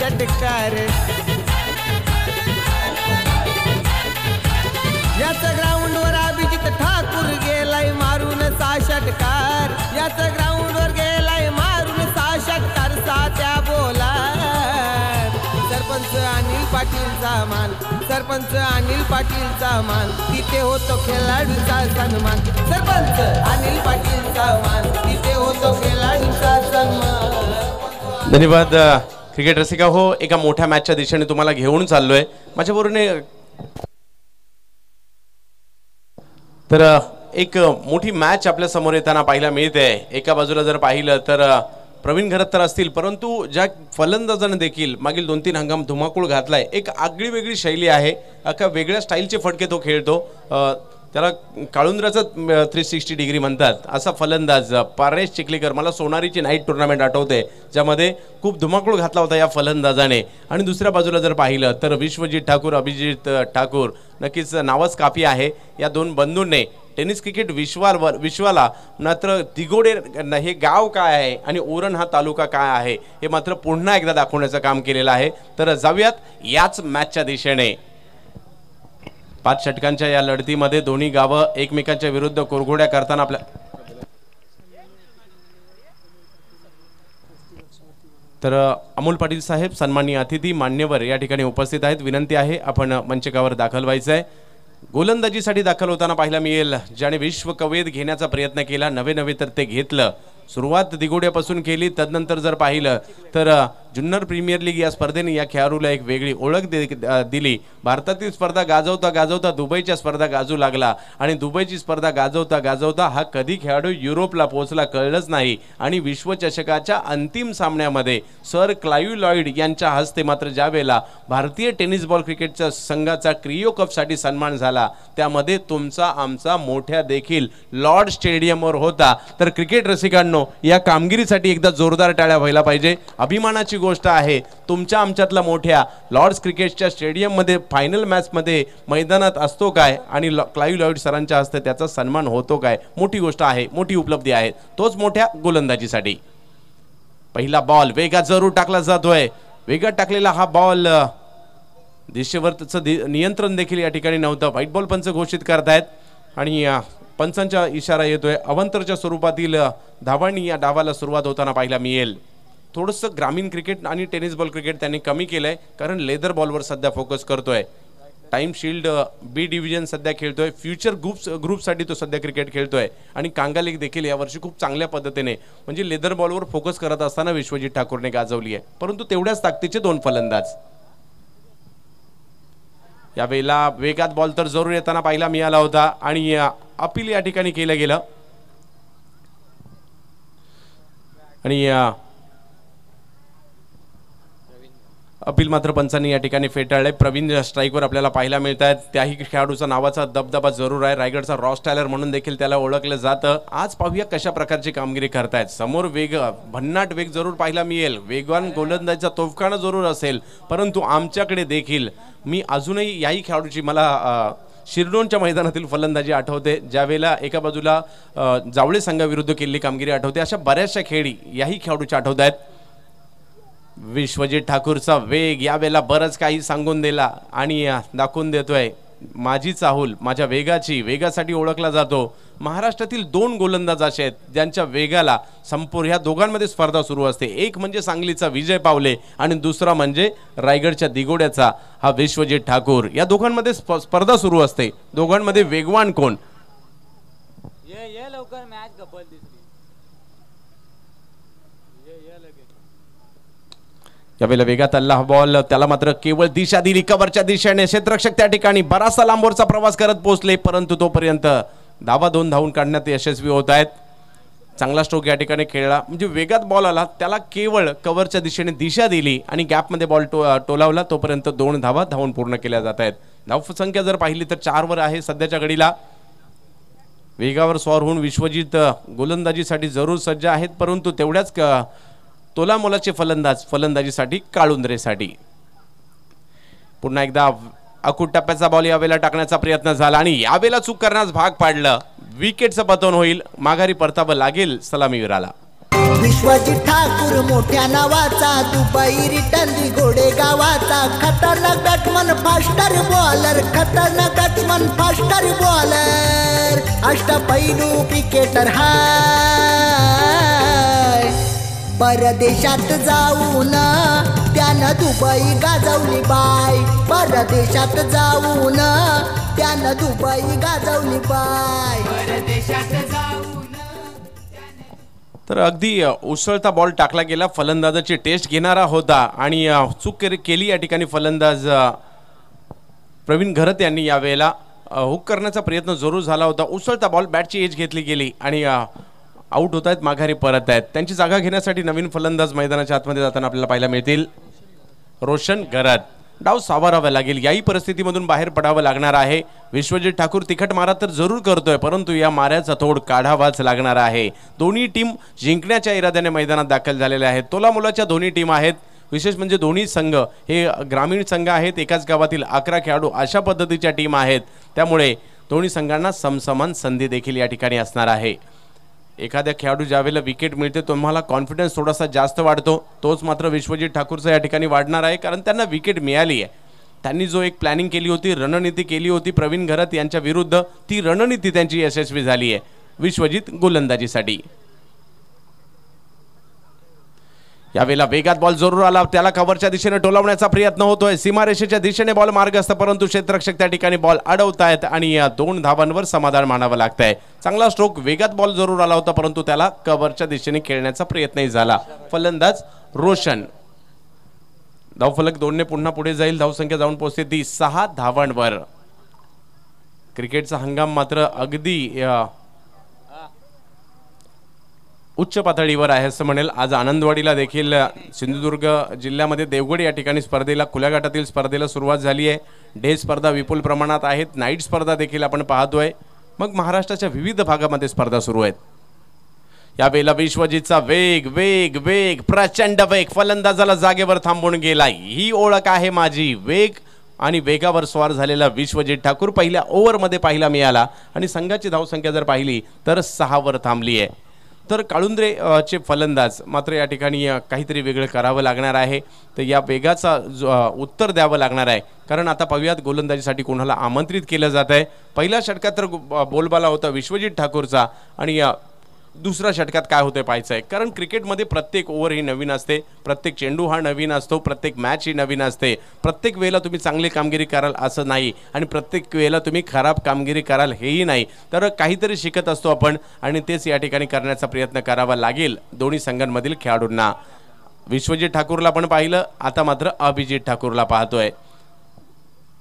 चौकार आणि षटकार याच ग्राउंडवर अभिजित ठाकूर गेलाय मारून सा षटकार याच ग्राउंडवर गेलाय मारून सा षटकार सात्या बोला सरपंच अनिल पाटीलचा मान सरपंच अनिल पाटीलचा मान. तिथे होतो खेळाडूचा सन्मान. सरपंच अनिल पाटीलचा मान तिथे होतो खेळाडूचा सन्मान. धन्यवाद क्रिकेट रसिका हो एका मोठ्या मॅचच्या दिशेने तुम्हाला घेऊन चाललोय. माझ्याबरोबर तर एक मोठी मॅच आपल्यासमोर येताना पाहायला मिळते. एका बाजूला जर पाहिलं तर प्रवीण घरत तर असतील परंतु ज्या फलंदाजानं देखील मागील दोन तीन हंगाम धुमाकूळ घातलाय एक आगळी वेगळी शैली आहे. अख्या वेगळ्या स्टाईलचे फटके तो खेळतो. त्याला काळुंद्राचं थ्री सिक्स्टी डिग्री म्हणतात. असा फलंदाज पारेश चिखलीकर मला सोनारीची नाईट टुर्नामेंट आठवते ज्यामध्ये खूप धुमाकूळ घातला होता या फलंदाजाने. आणि दुसऱ्या बाजूला जर पाहिलं तर विश्वजित ठाकूर अभिजित ठाकूर नक्कीच नावच काफी आहे या दोन बंधूंनी. टेनिस क्रिकेट विश्वावर विश्वाला मात्र दिगोडे हे गाव काय आहे आणि ओरण हा तालुका काय आहे हे मात्र पुन्हा एकदा दाखवण्याचं काम केलेलं आहे. तर जाऊयात याच मॅचच्या दिशेने. पाच षटकांच्या या लढतीमध्ये दोन्ही गावं एकमेकांच्या विरुद्ध कुरघोड्या करताना आपल्या तर अमोल पाटील साहेब सन्माननीय अतिथी मान्यवर या ठिकाणी उपस्थित आहेत. विनंती आहे आपण मंचकावर दाखल व्हायचं आहे गोलंदाजीसाठी दाखल होताना पाहायला मिळेल ज्याने विश्वकवेद घेण्याचा प्रयत्न केला. नवे नवे तर ते घेतलं. सुरुवात दिगोड्यापासून केली तदनंतर जर पाहिलं तर जुन्नर प्रीमियर लीग या स्पर्धेने या खेळाडूला एक वेगळी ओळख दे- दिली. भारतातील स्पर्धा गाजवता गाजवता दुबईच्या स्पर्धा गाजू लागला आणि दुबईची स्पर्धा गाजवता गाजवता हा कधी खेळाडू युरोपला पोहोचला कळलंच नाही आणि विश्वचषकाच्या अंतिम सामन्यामध्ये सर क्लायू लॉईड यांच्या हस्ते मात्र ज्या वेळेला भारतीय टेनिस बॉल क्रिकेटच्या संघाचा क्रिओ कपसाठी सन्मान झाला त्यामध्ये तुमचा आमचा मोठ्या देखील लॉर्ड स्टेडियमवर होता. तर क्रिकेट रसिकांनो या कामगिरीसाठी एकदा जोरदार टाळ्या व्हायला पाहिजे. अभिमानाची गोष्ट आहे. तुमच्या आमच्यातला मोठ्या लॉर्ड्स क्रिकेटच्या स्टेडियममध्ये फायनल मॅचमध्ये मैदानात असतो काय? आणि लॉ- क्लायू लॉईड सरांच्या हस्ते त्याचा सन्मान होतो काय? मोठी गोष्ट आहे मोठी उपलब्धी आहे. तोच मोठ्या गोलंदाजीसाठी. पहिला बॉल वेगात जरूर टाकला जातोय. वेगात टाकलेला हा बॉल दिशेवरचं दि- नियंत्रण देखील या ठिकाणी नव्हतं. व्हाईट बॉल पंच घोषित करतायत. आणि पंचांचा इशारा येतोय. अवंतरच्या स्वरूपातील धावांनी या डावाला सुरुवात होताना पाहायला मिळेल. थोडंसं ग्रामीण क्रिकेट आणि टेनिस बॉल क्रिकेट त्यांनी कमी केलं आहे कारण लेदर बॉलवर सध्या फोकस करतो आहे टाईम शिल्ड बी डिव्हिजन सध्या खेळतो आहे फ्युचर ग्रुप्स ग्रुपसाठी तो सध्या क्रिकेट खेळतो आहे आणि कांगा लीग देखील यावर्षी खूप चांगल्या पद्धतीने म्हणजे लेदर बॉलवर फोकस करत असताना विश्वजित ठाकूरने गाजवली आहे परंतु तेवढ्याच ताकदीचे दोन फलंदाज. यावेळेला वेगात बॉल तर जरूर येताना पाहायला मिळाला होता आणि अपील या ठिकाणी केलं गेलं. आणि अपील मात्र पंचांनी या ठिकाणी फेटाळले प्रवीण स्ट्राईकवर आपल्याला पाहायला मिळत आहेत त्याही खेळाडूचा नावाचा दबदबा जरूर आहे. रायगडचा रॉस टायलर म्हणून देखील त्याला ओळखलं जातं. आज पाहूया कशा प्रकारची कामगिरी करतायत. समोर वेग भन्नाट वेग जरूर पाहायला मिळेल. वेगवान गोलंदाजीचा तोफखाना जरूर असेल. परंतु आमच्याकडे देखील मी अजूनही याही खेळाडूची मला शिरडोनच्या मैदानातील फलंदाजी आठवते. ज्यावेळेला एका बाजूला जावळे संघाविरुद्ध केलेली कामगिरी आठवते. अशा बऱ्याचशा खेळी याही खेळाडूच्या आठवत आहेत. विश्वजित ठाकूरचा वेग यावेळेला बरंच काही सांगून दिला. आणि दाखवून देतोय माझी चाहूल माझ्या वेगाची वेगासाठी ओळखला जातो. महाराष्ट्रातील दोन गोलंदाज असे आहेत ज्यांच्या वेगाला संपूर्ण ह्या दोघांमध्ये स्पर्धा सुरू असते. एक म्हणजे सांगलीचा विजय पावले आणि दुसरा म्हणजे रायगडच्या दिगोड्याचा हा विश्वजित ठाकूर. या दोघांमध्ये स्प- स्पर्धा सुरू असते. दोघांमध्ये वेगवान कोण? ये ये लवकर मॅच गप्पल दिसली ये ये लगेच यावेळेला वेगात अल्लाह बॉल त्याला मात्र केवळ दिशा दिली कवरच्या दिशेने. क्षेत्ररक्षक त्या ठिकाणी बराचसा लांबवरचा प्रवास करत पोहोचले परंतु तोपर्यंत धावा दोन धावून काढण्यात यशस्वी होत आहेत. चांगला स्ट्रोक या ठिकाणी खेळला. म्हणजे वेगात बॉल आला त्याला केवळ कव्हरच्या दिशेने दिशा दिली आणि गॅपमध्ये बॉल टो टोलावला तोपर्यंत दोन धावा धावून पूर्ण केल्या जात आहेत. धावसंख्या जर पाहिली तर चारवर आहे सध्याच्या घडीला. वेगावर स्वार होऊन विश्वजित गोलंदाजीसाठी जरूर सज्ज आहेत परंतु तेवढ्याच क- तोलामोलाचे फलंदाज फलंदाजीसाठी काळुंदरेसाठी. पुन्हा एकदा अकूट टप्प्याचा बॉल यावेळेला टाकण्याचा प्रयत्न झाला आणि यावेळेला चूक करण्यास भाग पाडलं. विकेटचं पतन होईल. माघारी परतावं लागेल सलामीवीराला विश्वजित ठाकूर मोठ्या नावाचा दुबई रिटर्न घोडे गावाचा. खतरनाक बॅट्समन फास्टर बॉलर खतरनाक बॅट्समन फास्टर बॉलर अष्टपैलू क्रिकेटर हा परदेशात जाऊन त्यानं दुबई गाजवली बाय परदेशात जाऊन त्यानं दुबई गाजवली बाय तर अगदी उसळता बॉल टाकला गेला. फलंदाजाची टेस्ट घेणारा होता. आणि चूक केली- या ठिकाणी फलंदाज प्रवीण घरत यांनी यावेळेला. हुक करण्याचा प्रयत्न जरूर झाला होता. उसळता बॉल बॅटची एज घेतली गेली. आणि आऊट होत आहेत माघारी परत आहेत. त्यांची जागा घेण्यासाठी नवीन फलंदाज मैदानाच्या आतमध्ये जाताना आपल्याला पाहायला मिळतील. रोशन गरत. डाव सावारावा लागेल. याही परिस्थितीमधून बाहेर पडावं लागणार आहे. विश्वजित ठाकूर तिखट मारा तर जरूर करतोय परंतु या माऱ्याचा तोड काढावाच लागणार आहे. दोन्ही टीम जिंकण्याच्या इराद्याने मैदानात दाखल झालेल्या आहेत. तोला मुलाच्या दोन्ही टीम आहेत. विशेष म्हणजे दोन्ही संघ हे ग्रामीण संघ आहेत एकाच गावातील अकरा खेळाडू अशा पद्धतीच्या टीम आहेत. त्यामुळे दोन्ही संघांना समसमान संधी देखील या ठिकाणी असणार आहे. एखाद्या खेळाडू ज्यावेळेला विकेट मिळते तुम्हाला कॉन्फिडन्स थोडासा जास्त वाढतो. तोच मात्र विश्वजित ठाकूरचा या ठिकाणी वाढणार आहे कारण त्यांना विकेट मिळाली आहे. त्यांनी जो एक प्लॅनिंग केली होती रणनीती केली होती प्रवीण घरत यांच्या विरुद्ध ती रणनीती त्यांची यशस्वी झाली आहे. विश्वजित गोलंदाजीसाठी. यावेळेला वेगात बॉल जरूर आला. त्याला कव्हरच्या दिशेने टोलावण्याचा प्रयत्न होतोय. सीमारेषेच्या दिशेने बॉल मार्ग असतं परंतु क्षेत्ररक्षक त्या ठिकाणी बॉल अडवतायत आणि या दोन धावांवर समाधान मानावं लागतंय. चांगला स्ट्रोक वेगात बॉल जरूर आला होता परंतु त्याला कव्हरच्या दिशेने खेळण्याचा प्रयत्नही झाला. फलंदाज रोशन. धावफलक दोनने पुन्हा पुढे जाईल. धावसंख्या जाऊन पोहोचते ती सहा धावांवर. क्रिकेटचा हंगाम मात्र अगदी उच्च पातळीवर आहे असं म्हणेल. आज आनंदवाडीला देखील सिंधुदुर्ग जिल्ह्यामध्ये देवगड या ठिकाणी स्पर्धेला खुल्या गटातील स्पर्धेला सुरुवात झाली आहे. डे स्पर्धा विपुल प्रमाणात आहेत. नाईट स्पर्धा देखील आपण पाहतोय. मग महाराष्ट्राच्या विविध भागामध्ये स्पर्धा सुरू आहेत. यावेळेला विश्वजितचा वेग वेग वेग प्रचंड वेग. फलंदाजाला जागेवर थांबून गेला ही ओळख आहे माझी. वेग आणि वेगावर स्वार झालेला विश्वजित ठाकूर पहिल्या ओव्हरमध्ये पाहिला मिळाला. आणि संघाची धावसंख्या जर पाहिली तर सहावर थांबली आहे. तर काळुंद्रे चे फलंदाज मात्र या ठिकाणी काहीतरी वेगळं करावं लागणार आहे. तर या वेगाचा उत्तर द्यावं लागणार आहे. कारण आता पाहूयात गोलंदाजीसाठी कोणाला आमंत्रित केलं जात आहे पहिल्या षटकात तर बोलबाला होता विश्वजित ठाकूरचा आणि दुसऱ्या षटकात काय होते पाहायचं आहे. कारण क्रिकेटमध्ये प्रत्येक ओव्हर ही नवीन असते. प्रत्येक चेंडू हा नवीन असतो. प्रत्येक मॅच ही नवीन असते. प्रत्येक वेळेला तुम्ही चांगली कामगिरी कराल असं नाही. आणि प्रत्येक वेळेला तुम्ही खराब कामगिरी कराल हेही नाही. तर काहीतरी शिकत असतो आपण आणि तेच या ठिकाणी करण्याचा प्रयत्न करावा लागेल दोन्ही संघांमधील खेळाडूंना. विश्वजित ठाकूरला पण पाहिलं. आता मात्र अभिजित ठाकूरला पाहतोय.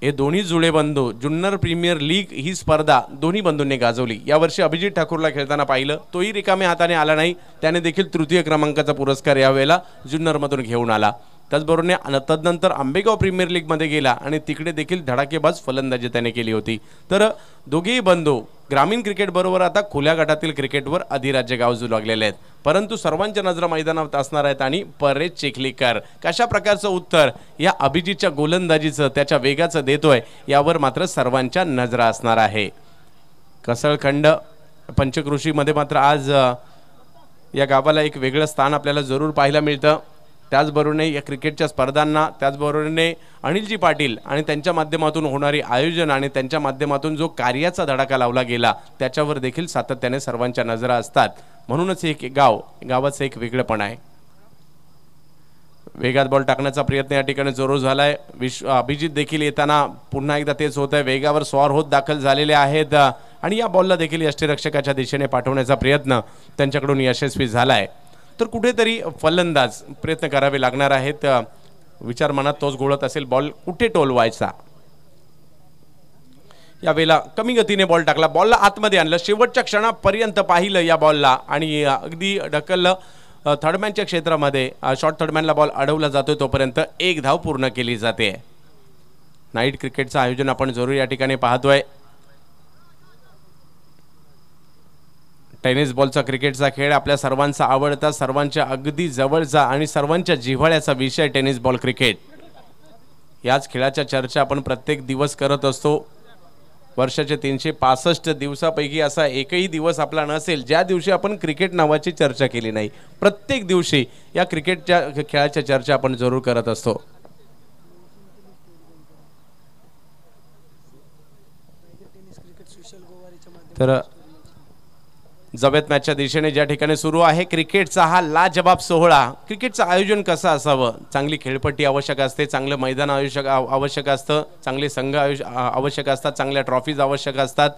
हे दोन्ही जुळे बंधू जुन्नर प्रीमियर लीग ही स्पर्धा दोन्ही बंधूंनी गाजवली. यावर्षी अभिजित ठाकूरला खेळताना पाहिलं तोही रिकाम्या हाताने आला नाही त्याने देखील तृतीय क्रमांकाचा पुरस्कार यावेळेला जुन्नरमधून घेऊन आला. त्याचबरोबर तदनंतर आंबेगाव प्रीमियर लीगमध्ये गेला आणि तिकडे देखील धडाकेबाज फलंदाजी त्याने केली होती. तर दोघेही बंधू ग्रामीण क्रिकेटबरोबर आता खुल्या गटातील क्रिकेटवर अधिराज्य गावजू लागलेले आहेत. परंतु सर्वांच्या नजरा मैदानात असणार आहेत आणि परेश चिखलीकर कशा प्रकारचं उत्तर या अभिजितच्या गोलंदाजीचं त्याच्या वेगाचं देतोय यावर मात्र सर्वांच्या नजरा असणार आहे. कसळखंड पंचकृषीमध्ये मात्र आज या गावाला एक वेगळं स्थान आपल्याला जरूर पाहायला मिळतं. त्याचबरोबरीने या क्रिकेटच्या स्पर्धांना त्याचबरोबरीने अनिलजी पाटील आणि त्यांच्या माध्यमातून होणारी आयोजन आणि त्यांच्या माध्यमातून जो कार्याचा धडाका लावला गेला त्याच्यावर देखील सातत्याने सर्वांच्या नजरा असतात. म्हणूनच एक गाव गावाचं एक वेगळेपण आहे. वेगात बॉल टाकण्याचा प्रयत्न या ठिकाणी जरूर झालाय. विश्व अभिजित देखील येताना पुन्हा एकदा तेच होत आहे. वेगावर स्वार होत दाखल झालेले आहेत. आणि या बॉलला देखील यष्टीरक्षकाच्या दिशेने पाठवण्याचा प्रयत्न त्यांच्याकडून यशस्वी झाला आहे तर कुठेतरी फलंदाज प्रयत्न करावे लागणार आहेत. विचार मनात तोच घोळत असेल बॉल कुठे टोलवायचा? यावेळेला कमी गतीने बॉल टाकला. बॉलला आतमध्ये आणलं. शेवटच्या क्षणापर्यंत पाहिलं या बॉलला आणि अगदी ढकललं. थर्डमॅनच्या क्षेत्रामध्ये शॉर्ट थर्डमॅनला बॉल अडवला जातोय तोपर्यंत एक धाव पूर्ण केली जाते. नाईट क्रिकेटचं आयोजन आपण जरूर या ठिकाणी पाहतोय. टेनिस बॉलचा क्रिकेटचा खेळ आपल्या सर्वांचा आवडता सर्वांच्या अगदी जवळचा आणि सर्वांच्या जिव्हाळ्याचा विषय टेनिस बॉल क्रिकेट. याच खेळाच्या चर्चा आपण प्रत्येक दिवस करत असतो. वर्षाचे तीनशे पासष्ट दिवसापैकी असा एकही दिवस आपला नसेल ज्या दिवशी आपण क्रिकेट नावाची चर्चा केली नाही. प्रत्येक दिवशी या क्रिकेटच्या खेळाच्या चर्चा आपण जरूर करत असतो. तर जबेत मॅचच्या दिशेने ज्या ठिकाणी सुरू आहे क्रिकेटचा हा लाजबाब सोहळा. क्रिकेटचं आयोजन कसं असावं? चांगली खेळपट्टी आवश्यक असते चांगलं मैदान आयुष्य आवश्यक असतं चांगले संघ आयुष आवश्यक असतात चांगल्या ट्रॉफीज आवश्यक असतात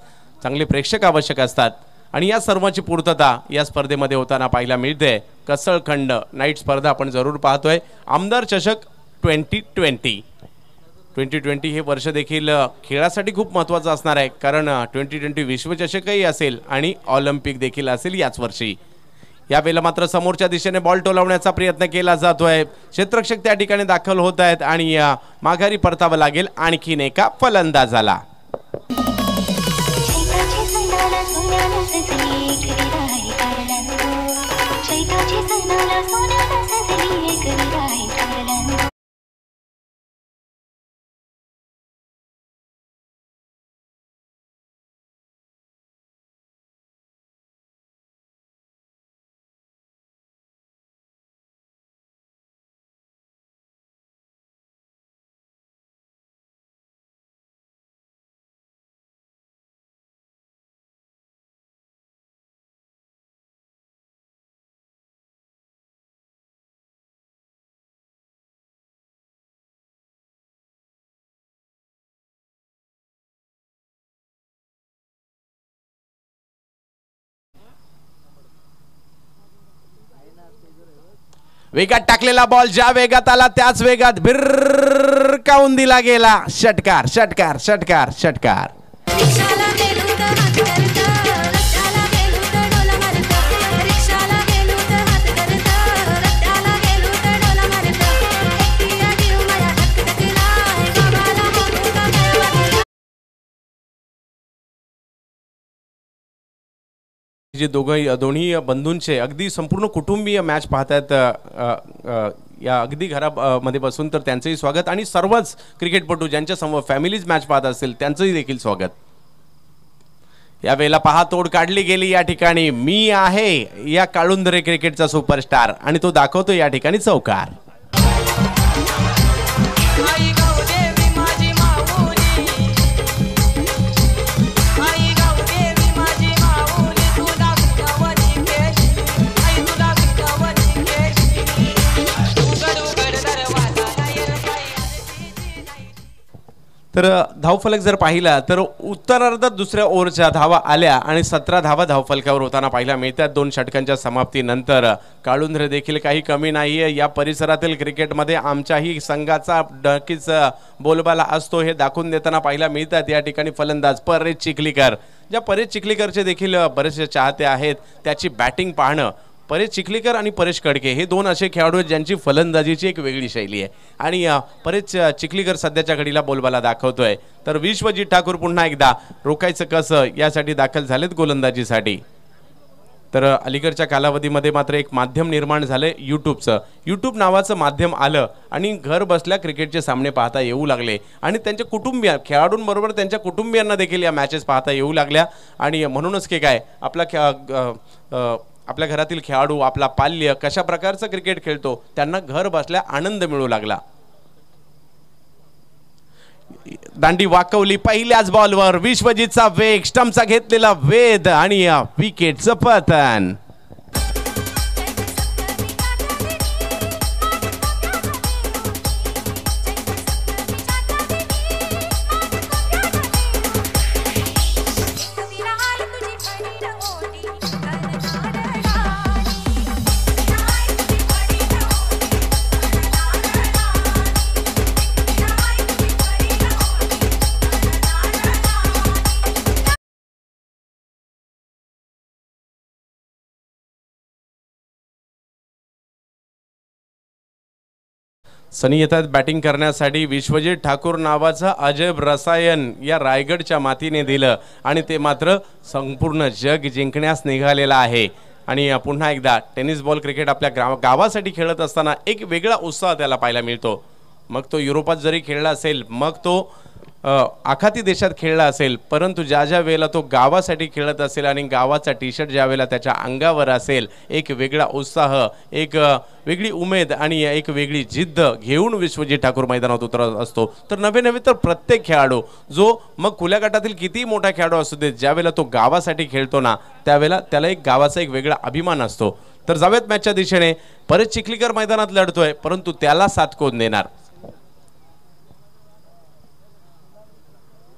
चांगले प्रेक्षक आवश्यक असतात. आणि या सर्वांची पूर्तता या स्पर्धेमध्ये होताना पाहायला मिळते. कसळखंड नाईट स्पर्धा आपण जरूर पाहतोय. आमदार चषक ट्वेंटी ट्वेंटी ट्वेंटी ट्वेंटी हे वर्ष देखील खेळासाठी खूप महत्त्वाचं असणार आहे. कारण ट्वेंटी ट्वेंटी विश्वचषकही असेल आणि ऑलिम्पिक देखील असेल याच वर्षी. यावेळेला मात्र समोरच्या दिशेने बॉल टोलवण्याचा प्रयत्न केला जातोय. क्षेत्रक्षक त्या ठिकाणी दाखल होत आहेत आणि माघारी परतावं लागेल आणखीन एका फलंदाजाला. वेगात टाकलेला बॉल ज्या वेगात आला त्याच वेगात भिरकावून दिला गेला. षटकार षटकार षटकार षटकार. जे दोघं दोन्ही बंधूंचे अगदी संपूर्ण कुटुंबीय मॅच पाहतायत या अगदी घरामध्ये बसून तर त्यांचंही स्वागत आणि सर्वच क्रिकेटपटू ज्यांच्या समोर फॅमिलीज मॅच पाहत असतील त्यांचंही देखील स्वागत. यावेळेला पहा तोड काढली गेली या ठिकाणी. मी आहे या काळुंदरे क्रिकेटचा सुपरस्टार आणि तो दाखवतो या ठिकाणी चौकार. तर धावफलक जर पाहिला तर उत्तरार्धात दुसऱ्या ओव्हरच्या धावा आल्या आणि सतरा धावा धावफलकावर होताना पाहायला मिळतात. दोन षटकांच्या समाप्तीनंतर काळुंद्र देखील काही कमी नाही आहे या परिसरातील क्रिकेटमध्ये आमच्याही संघाचा नक्कीच बोलबाला असतो हे दाखवून देताना पाहायला मिळतात. या ठिकाणी फलंदाज परेश चिखलीकर. ज्या परेश चिखलीकरचे देखील बरेचसे चाहते आहेत त्याची बॅटिंग पाहणं परेश चिखलीकर आणि परेश कडके हे दोन असे खेळाडू आहेत ज्यांची फलंदाजीची एक वेगळी शैली आहे. आणि परेश चिखलीकर सध्याच्या घडीला बोलबाला दाखवतोय. तर विश्वजित ठाकूर पुन्हा एकदा रोखायचं कसं यासाठी दाखल झालेत गोलंदाजीसाठी. तर अलीकडच्या कालावधीमध्ये मात्र एक माध्यम निर्माण झालं यूट्यूबचं. यूट्यूब नावाचं माध्यम आलं आणि घर बसल्या क्रिकेटचे सामने पाहता येऊ लागले. आणि त्यांच्या कुटुंबीय खेळाडूंबरोबर त्यांच्या कुटुंबियांना देखील या मॅचेस पाहता येऊ लागल्या. आणि म्हणूनच की काय आपला खे आपल्या घरातील खेळाडू आपला पाल्य कशा प्रकारचं क्रिकेट खेळतो त्यांना घर बसल्या आनंद मिळू लागला. दांडी वाकवली पहिल्याच बॉलवर विश्वजितचा वेग स्टम्पचा घेतलेला वेध आणि विकेटचं पतन. सनी येतात बॅटिंग करण्यासाठी. विश्वजित ठाकूर नावाचं अजब रसायन या रायगडच्या मातीने दिलं. आणि ते मात्र संपूर्ण जग जिंकण्यास निघालेलं आहे. आणि पुन्हा एकदा टेनिस बॉल क्रिकेट आपल्या ग्रा गावासाठी खेळत असताना एक वेगळा उत्साह त्याला पाहायला मिळतो. मग तो युरोपात जरी खेळला असेल मग तो आखाती देशात खेळला असेल परंतु ज्या ज्या वेळेला तो गावासाठी खेळत असेल आणि गावाचा टी शर्ट ज्या वेळेला त्याच्या अंगावर असेल एक वेगळा उत्साह एक वेगळी उमेद आणि एक वेगळी जिद्द घेऊन विश्वजित ठाकूर मैदानात उतरत असतो. तर नवे नवे तर प्रत्येक खेळाडू जो मग खुल्या गटातील कितीही मोठा खेळाडू असू दे ज्यावेळेला तो गावासाठी खेळतो ना त्यावेळेला त्याला एक गावाचा एक वेगळा अभिमान असतो. तर जाऊयात मॅचच्या दिशेने. परत चिखलीकर मैदानात लढतोय परंतु त्याला साथ कोण देणार?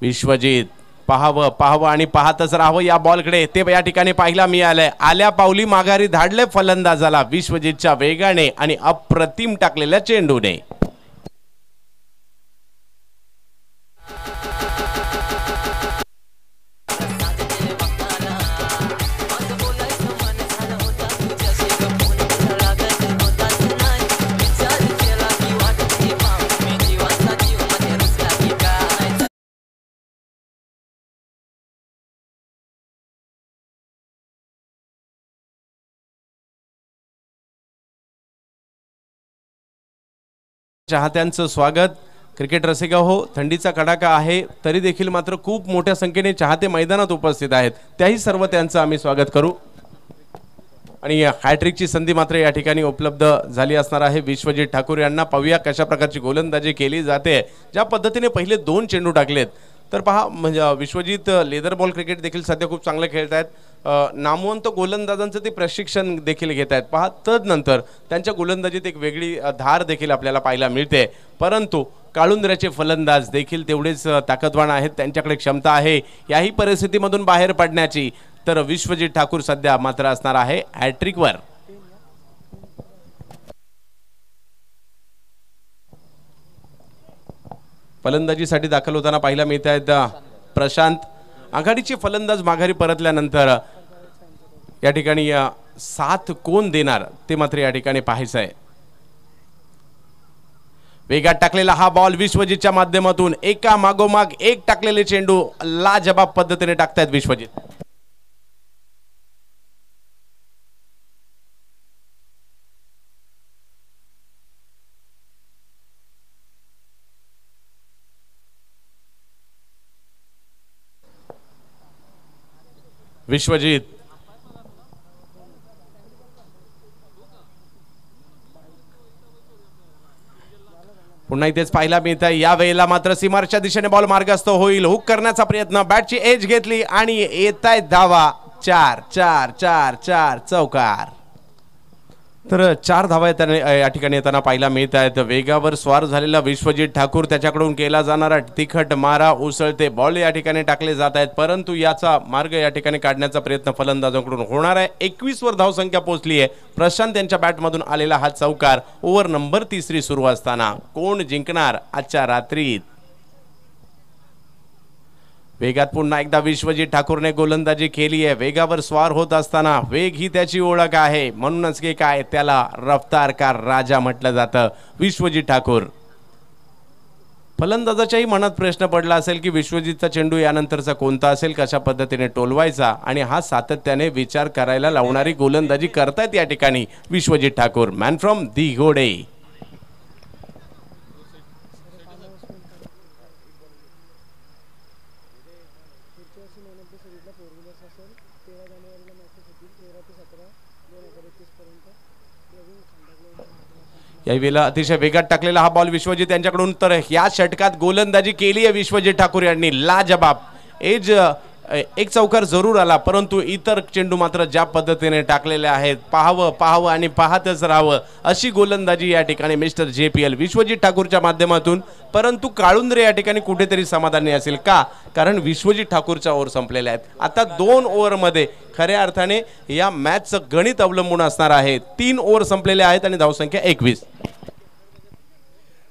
विश्वजित पाहावं पाहावं आणि पाहतच राहावं या बॉलकडे. ते या ठिकाणी पाहिला मिळालंय. आल्या पावली माघारी धाडले फलंदाजाला. विश्वजितच्या वेगाने आणि अप्रतिम टाकलेल्या चेंडूने. चाहत्यांचं स्वागत. क्रिकेट रसिका हो थंडीचा कडाका आहे तरी देखील मात्र खूप मोठ्या संख्येने चाहते मैदानात उपस्थित आहेत. त्याही सर्व त्यांचं आम्ही स्वागत करू. आणि हॅट्रिकची संधी मात्र या ठिकाणी उपलब्ध झाली असणार आहे. विश्वजित ठाकूर यांना पाहूया कशा प्रकारची गोलंदाजी केली जाते. ज्या पद्धतीने पहिले दोन चेंडू टाकलेत. तर पहा म्हणजे विश्वजित लेदर बॉल क्रिकेट देखील सध्या खूप चांगलं खेळत आहेत नामवंत गोलंदाजांचं ते प्रशिक्षण देखील घेत आहेत. पहा तदनंतर त्यांच्या गोलंदाजीत एक वेगळी धार देखील आपल्याला पाहायला मिळते. परंतु काळुंद्र्याचे फलंदाज देखील तेवढेच ताकदवान आहेत. त्यांच्याकडे क्षमता आहे. याही परिस्थितीमधून बाहेर पडण्याची तर विश्वजित ठाकूर सध्या मात्र असणार आहे हॅट्रिकवर फलंदाजीसाठी दाखल होताना पाहायला मिळत आहेत प्रशांत आघाडीचे फलंदाज माघारी परतल्यानंतर या ठिकाणी साथ कोण देणार ते मात्र या ठिकाणी पाहायचं आहे. वेगात टाकलेला हा बॉल विश्वजितच्या माध्यमातून. एका मागोमाग एक टाकलेले चेंडू लाजबाब पद्धतीने टाकतायत विश्वजित. विश्वजीत. पुन्हा इथेच पाहायला मिळत आहे या वेळेला मात्र सीमारच्या दिशेने बॉल मार्गस्थ होईल. हुक करण्याचा प्रयत्न. बॅटची एज घेतली आणि येत आहेत धावा. चार चार चार चार चौकार. तर चार धावा येताना या ठिकाणी येताना पाहायला मिळत आहेत वेगावर स्वार झालेला विश्वजित ठाकूर त्याच्याकडून केला जाणारा तिखट मारा उसळते बॉल या ठिकाणी टाकले जात आहेत. परंतु याचा मार्ग या ठिकाणी काढण्याचा प्रयत्न फलंदाजांकडून होणार आहे. एकवीसवर धावसंख्या पोहोचली आहे. प्रशांत यांच्या बॅटमधून आलेला हा चौकार. ओव्हर नंबर तिसरी सुरू असताना कोण जिंकणार आजच्या रात्रीत? वेगात पुन्हा एकदा विश्वजित ठाकूरने गोलंदाजी केली आहे. वेगावर स्वार होत असताना वेग ही त्याची ओळख आहे. म्हणूनच की काय त्याला रफ्तारकार राजा म्हटलं जातं. विश्वजित ठाकूर. फलंदाजाच्याही मनात प्रश्न पडला असेल की विश्वजितचा चेंडू यानंतरचा कोणता असेल कशा पद्धतीने टोलवायचा आणि हा सातत्याने विचार करायला लावणारी गोलंदाजी करतायत या ठिकाणी Vishwajit Thakur. Man from the Ghode. या वेळेला अतिशय वेगात टाकलेला हा बॉल विश्वजित यांच्याकडून. तर या षटकात गोलंदाजी केली आहे विश्वजित ठाकूर यांनी. लाजबाब. एज एक चौकार जरूर आला परंतु इतर चेंडू मात्र ज्या पद्धतीने टाकलेले आहेत पाहावं पाहावं आणि पाहतच राहावं अशी गोलंदाजी या ठिकाणी mister J P L Vishwajit ठाकूरच्या माध्यमातून परंतु काळुंद्रे या ठिकाणी कुठेतरी समाधानी असेल का? कारण विश्वजित ठाकूरच्या ओव्हर संपलेल्या आहेत. आता दोन ओव्हरमध्ये खऱ्या अर्थाने या मॅचचं गणित अवलंबून असणार आहे. तीन ओव्हर संपलेले आहेत आणि धावसंख्या एकवीस.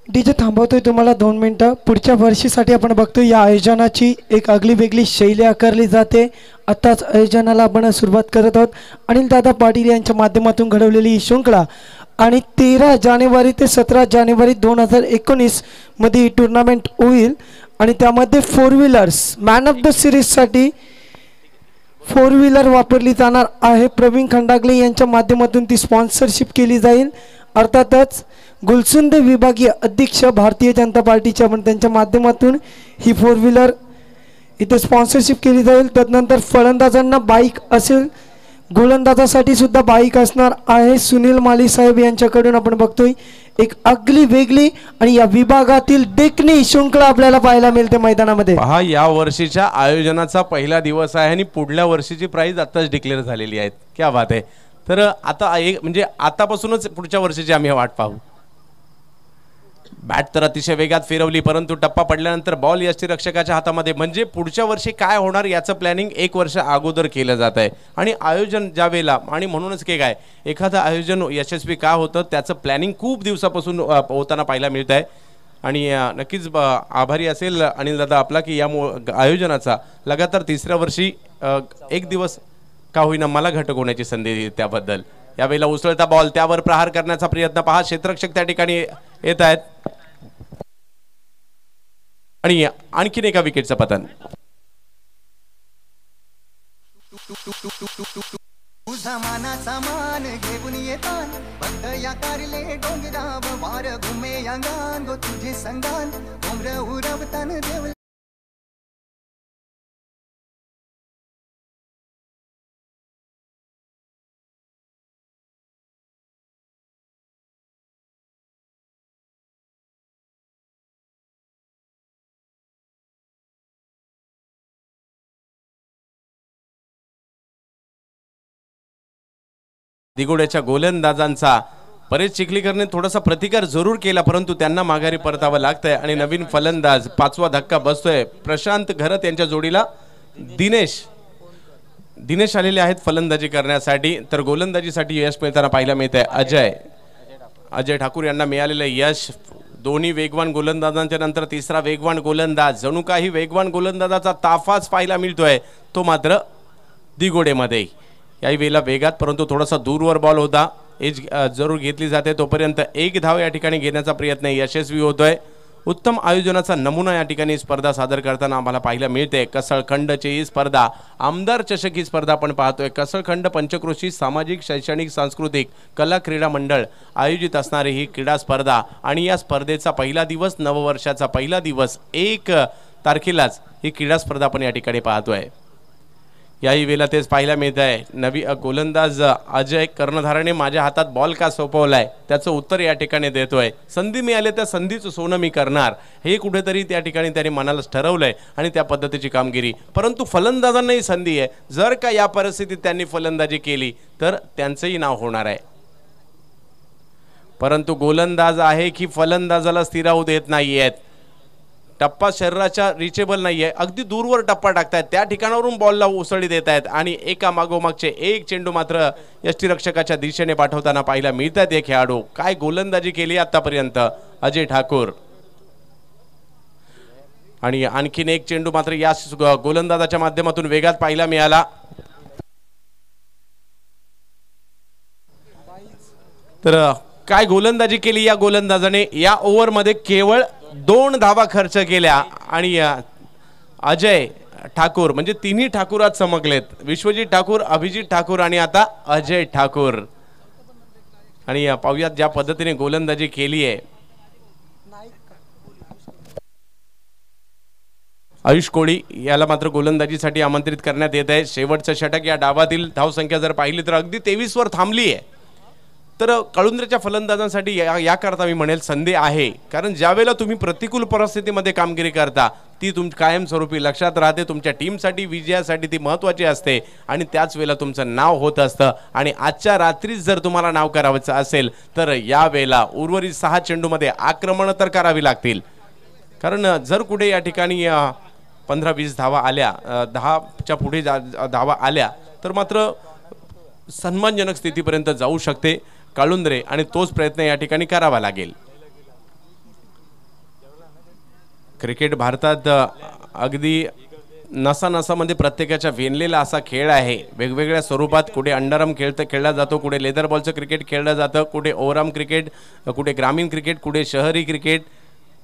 डीजे थांबवतोय तुम्हाला दोन मिनटं. पुढच्या वर्षीसाठी आपण बघतोय या आयोजनाची एक आगली वेगळी शैली आकारली जाते. आत्ताच आयोजनाला आपण सुरुवात करत आहोत. अनिल दादा पाटील यांच्या माध्यमातून घडवलेली ही शृंखला आणि तेरा जानेवारी ते सतरा जानेवारी दोन हजार एकोणीसमध्ये ही टुर्नामेंट होईल. आणि त्यामध्ये four wheelers man of the सिरीजसाठी four wheeler वापरली जाणार आहे. प्रवीण खंडागले यांच्या माध्यमातून ती स्पॉन्सरशिप केली जाईल. अर्थातच गुलसुंद विभागीय अध्यक्ष भारतीय जनता पार्टीच्या पण त्यांच्या माध्यमातून ही फोर व्हीलर इथे स्पॉन्सरशिप केली जाईल. तदनंतर फलंदाजांना बाईक असेल. गोलंदाजासाठी सुद्धा बाईक असणार आहे. सुनील माली साहेब यांच्याकडून आपण बघतोय. एक अगली वेगळी आणि या विभागातील देखणी शृंखला आपल्याला पाहायला मिळते मैदानामध्ये. पहा या वर्षीच्या आयोजनाचा पहिला दिवस आहे आणि पुढल्या वर्षीची प्राइस आताच डिक्लेअर झालेली आहेत क्या बात आहे. तर आता एक म्हणजे आतापासूनच पुढच्या वर्षीची आम्ही वाट पाहू. बॅट तर अतिशय वेगात फिरवली परंतु टप्पा पडल्यानंतर बॉल यष्टीरक्षकाच्या हातामध्ये. म्हणजे पुढच्या वर्षी काय होणार याचं प्लॅनिंग एक वर्ष अगोदर केलं जात आहे. आणि आयोजन ज्या वेळेला आणि म्हणूनच की काय एखादं आयोजन यशस्वी का होतं त्याचं प्लॅनिंग खूप दिवसापासून होताना पाहायला मिळत आहे आणि नक्कीच ब- आभारी असेल अनिल दादा आपला की या आयोजनाचा. लगातार तिसऱ्या वर्षी एक दिवस का होईना मला घटक होण्याची संधी दिली त्याबद्दल. यावेळेला उसळता बॉल त्यावर प्रहार करण्याचा प्रयत्न पहा. क्षेत्ररक्षक त्या ठिकाणी येत आहेत. आणि आणखीन एका विकेटचं पतन. तुझा मानाचा मान घेऊन येतान बंद या कारले डोंगराव वार घुमे अंगान गो तुझे संगान डोंगर उरवतान देव दिगोड्याच्या गोलंदाजांचा. परेश चिखलीकरने थोडासा प्रतिकार जरूर केला परंतु त्यांना माघारी परतावं लागतंय. आणि नवीन फलंदाज पाचवा धक्का बसतोय. प्रशांत घरत यांच्या जोडीला दिनेश. दिनेश आलेले आहेत फलंदाजी करण्यासाठी. तर गोलंदाजीसाठी यश मिळताना पाहायला मिळत आहे अजय. अजय ठाकूर यांना मिळालेलं यश. दोन्ही वेगवान गोलंदाजांच्या नंतर तिसरा वेगवान गोलंदाज. जणू काही वेगवान गोलंदाजाचा ताफाच पाहायला मिळतोय. तो मात्र दिगोडेमध्ये याही वेळेला वेगात परंतु थोडासा दूरवर बॉल होता. एज जरूर घेतली जाते. तोपर्यंत एक धाव या ठिकाणी घेण्याचा प्रयत्न यशस्वी होतोय. उत्तम आयोजनाचा नमुना या ठिकाणी स्पर्धा सादर करताना आम्हाला पाहायला मिळते. कसळखंडची ही स्पर्धा आमदार चषक ही स्पर्धा आपण पाहतोय. कसळखंड पंचक्रोशी सामाजिक शैक्षणिक सांस्कृतिक कला क्रीडा मंडळ आयोजित असणारी ही क्रीडा स्पर्धा. आणि या स्पर्धेचा पहिला दिवस नववर्षाचा पहिला दिवस एक तारखेलाच ही क्रीडा स्पर्धा आपण या ठिकाणी पाहतोय. याही वेळेला तेच पाहायला मिळत आहे नवी गोलंदाज अजय कर्णधाराने माझ्या हातात बॉल का सोपवलाय? त्याचं उत्तर या ठिकाणी देतोय. संधी मिळाली त्या संधीचं सोनं मी करणार. हे कुठेतरी त्या ठिकाणी त्याने मनालाच ठरवलंय आणि त्या पद्धतीची कामगिरी. परंतु फलंदाजांनाही संधी आहे. जर का या परिस्थितीत त्यांनी फलंदाजी केली तर त्यांचंही नाव होणार आहे. परंतु गोलंदाज आहे की फलंदाजाला स्थिरावू देत नाही आहेत टप्पा शरीराच्या रिचेबल नाही आहे अगदी दूरवर टप्पा टाकतायत. त्या ठिकाणावरून बॉलला उसळी देत आहेत आणि एका मागोमागचे एक चेंडू मात्र यष्टीरक्षकाच्या दिशेने पाठवताना पाहायला मिळतात हे खेळाडू. काय गोलंदाजी केली आतापर्यंत? अजय ठाकूर. आणि आणखीन एक चेंडू मात्र या गोलंदाजाच्या माध्यमातून वेगात पाहायला मिळाला. तर काय गोलंदाजी केली या गोलंदाजाने? या ओव्हरमध्ये केवळ दोन धावा खर्च केल्या आणि अजय ठाकूर म्हणजे तिन्ही ठाकूरात चमकलेत. विश्वजित ठाकूर अभिजित ठाकूर आणि आता अजय ठाकूर. आणि पाहुयात ज्या पद्धतीने गोलंदाजी केली आहे. आयुष कोळी याला मात्र गोलंदाजीसाठी आमंत्रित करण्यात येत आहे. शेवटचं षटक या डावातील धावसंख्या जर पाहिली तर अगदी तेवीस वर थांबली आहे तर कळुंद्रच्या फलंदाजांसाठी या याकरता मी म्हणेल संधी आहे. कारण ज्यावेळेला तुम्ही प्रतिकूल परिस्थितीमध्ये कामगिरी करता ती तुम कायमस्वरूपी लक्षात राहते तुमच्या टीमसाठी विजयासाठी ती महत्त्वाची असते आणि त्याच वेळेला तुमचं नाव होत असतं. आणि आजच्या रात्रीच जर तुम्हाला नाव करावंचं असेल तर या वेळेला उर्वरित सहा चेंडूमध्ये आक्रमणं तर करावी लागतील. कारण जर कुठे या ठिकाणी पंधरा वीस धावा आल्या दहाच्या पुढे जा- धावा आल्या तर मात्र सन्मानजनक स्थितीपर्यंत जाऊ शकते. काळुंद्रे आणि तोच प्रयत्न या ठिकाणी करावा लागेल. क्रिकेट भारतात अगदी नसा नसामध्ये म्हणजे प्रत्येकाच्या वेनलेला असा खेळ आहे. वेगवेगळ्या स्वरूपात कुठे अंडरम खेळतं खेळला जातो कुठे लेदर बॉलचं क्रिकेट खेळलं जातं कुठे ओव्हरआर्म क्रिकेट कुठे ग्रामीण क्रिकेट कुठे शहरी क्रिकेट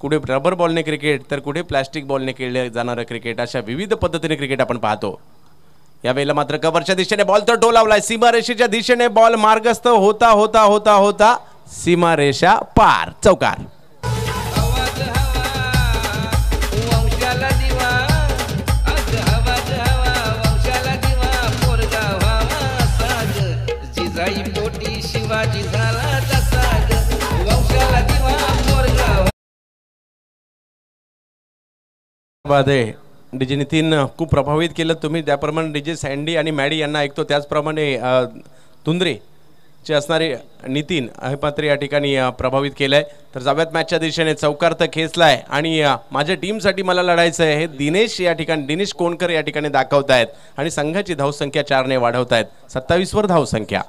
कुठे रबर बॉलने क्रिकेट तर कुठे प्लॅस्टिक बॉलने खेळलं जाणारं क्रिकेट अशा विविध पद्धतीने क्रिकेट आपण पाहतो. यावेळेला मात्र कव्हरच्या दिशेने बॉल तर डोलावलाय. सीमारेषेच्या दिशेने बॉल मार्गस्थ होता होता होता होता. सीमारेषा पार. चौकार. हवा डीजे नितीन खूप प्रभावित केलं तुम्ही. त्याप्रमाणे डीजे सँडी आणि मॅडी यांना ऐकतो. त्याचप्रमाणे तुंद्रेचे तुंद्रे चे असणारे नितीन हे मात्र या ठिकाणी प्रभावित केलं आहे तर जाव्यात मॅचच्या दिशेने चौकार तर खेचलाय. आणि माझ्या टीमसाठी मला लढायचं आहे हे दिनेश या ठिकाणी दिनेश कोणकर या ठिकाणी दाखवत आहेत आणि संघाची धावसंख्या चारने वाढवत आहेत सत्तावीसवर धावसंख्या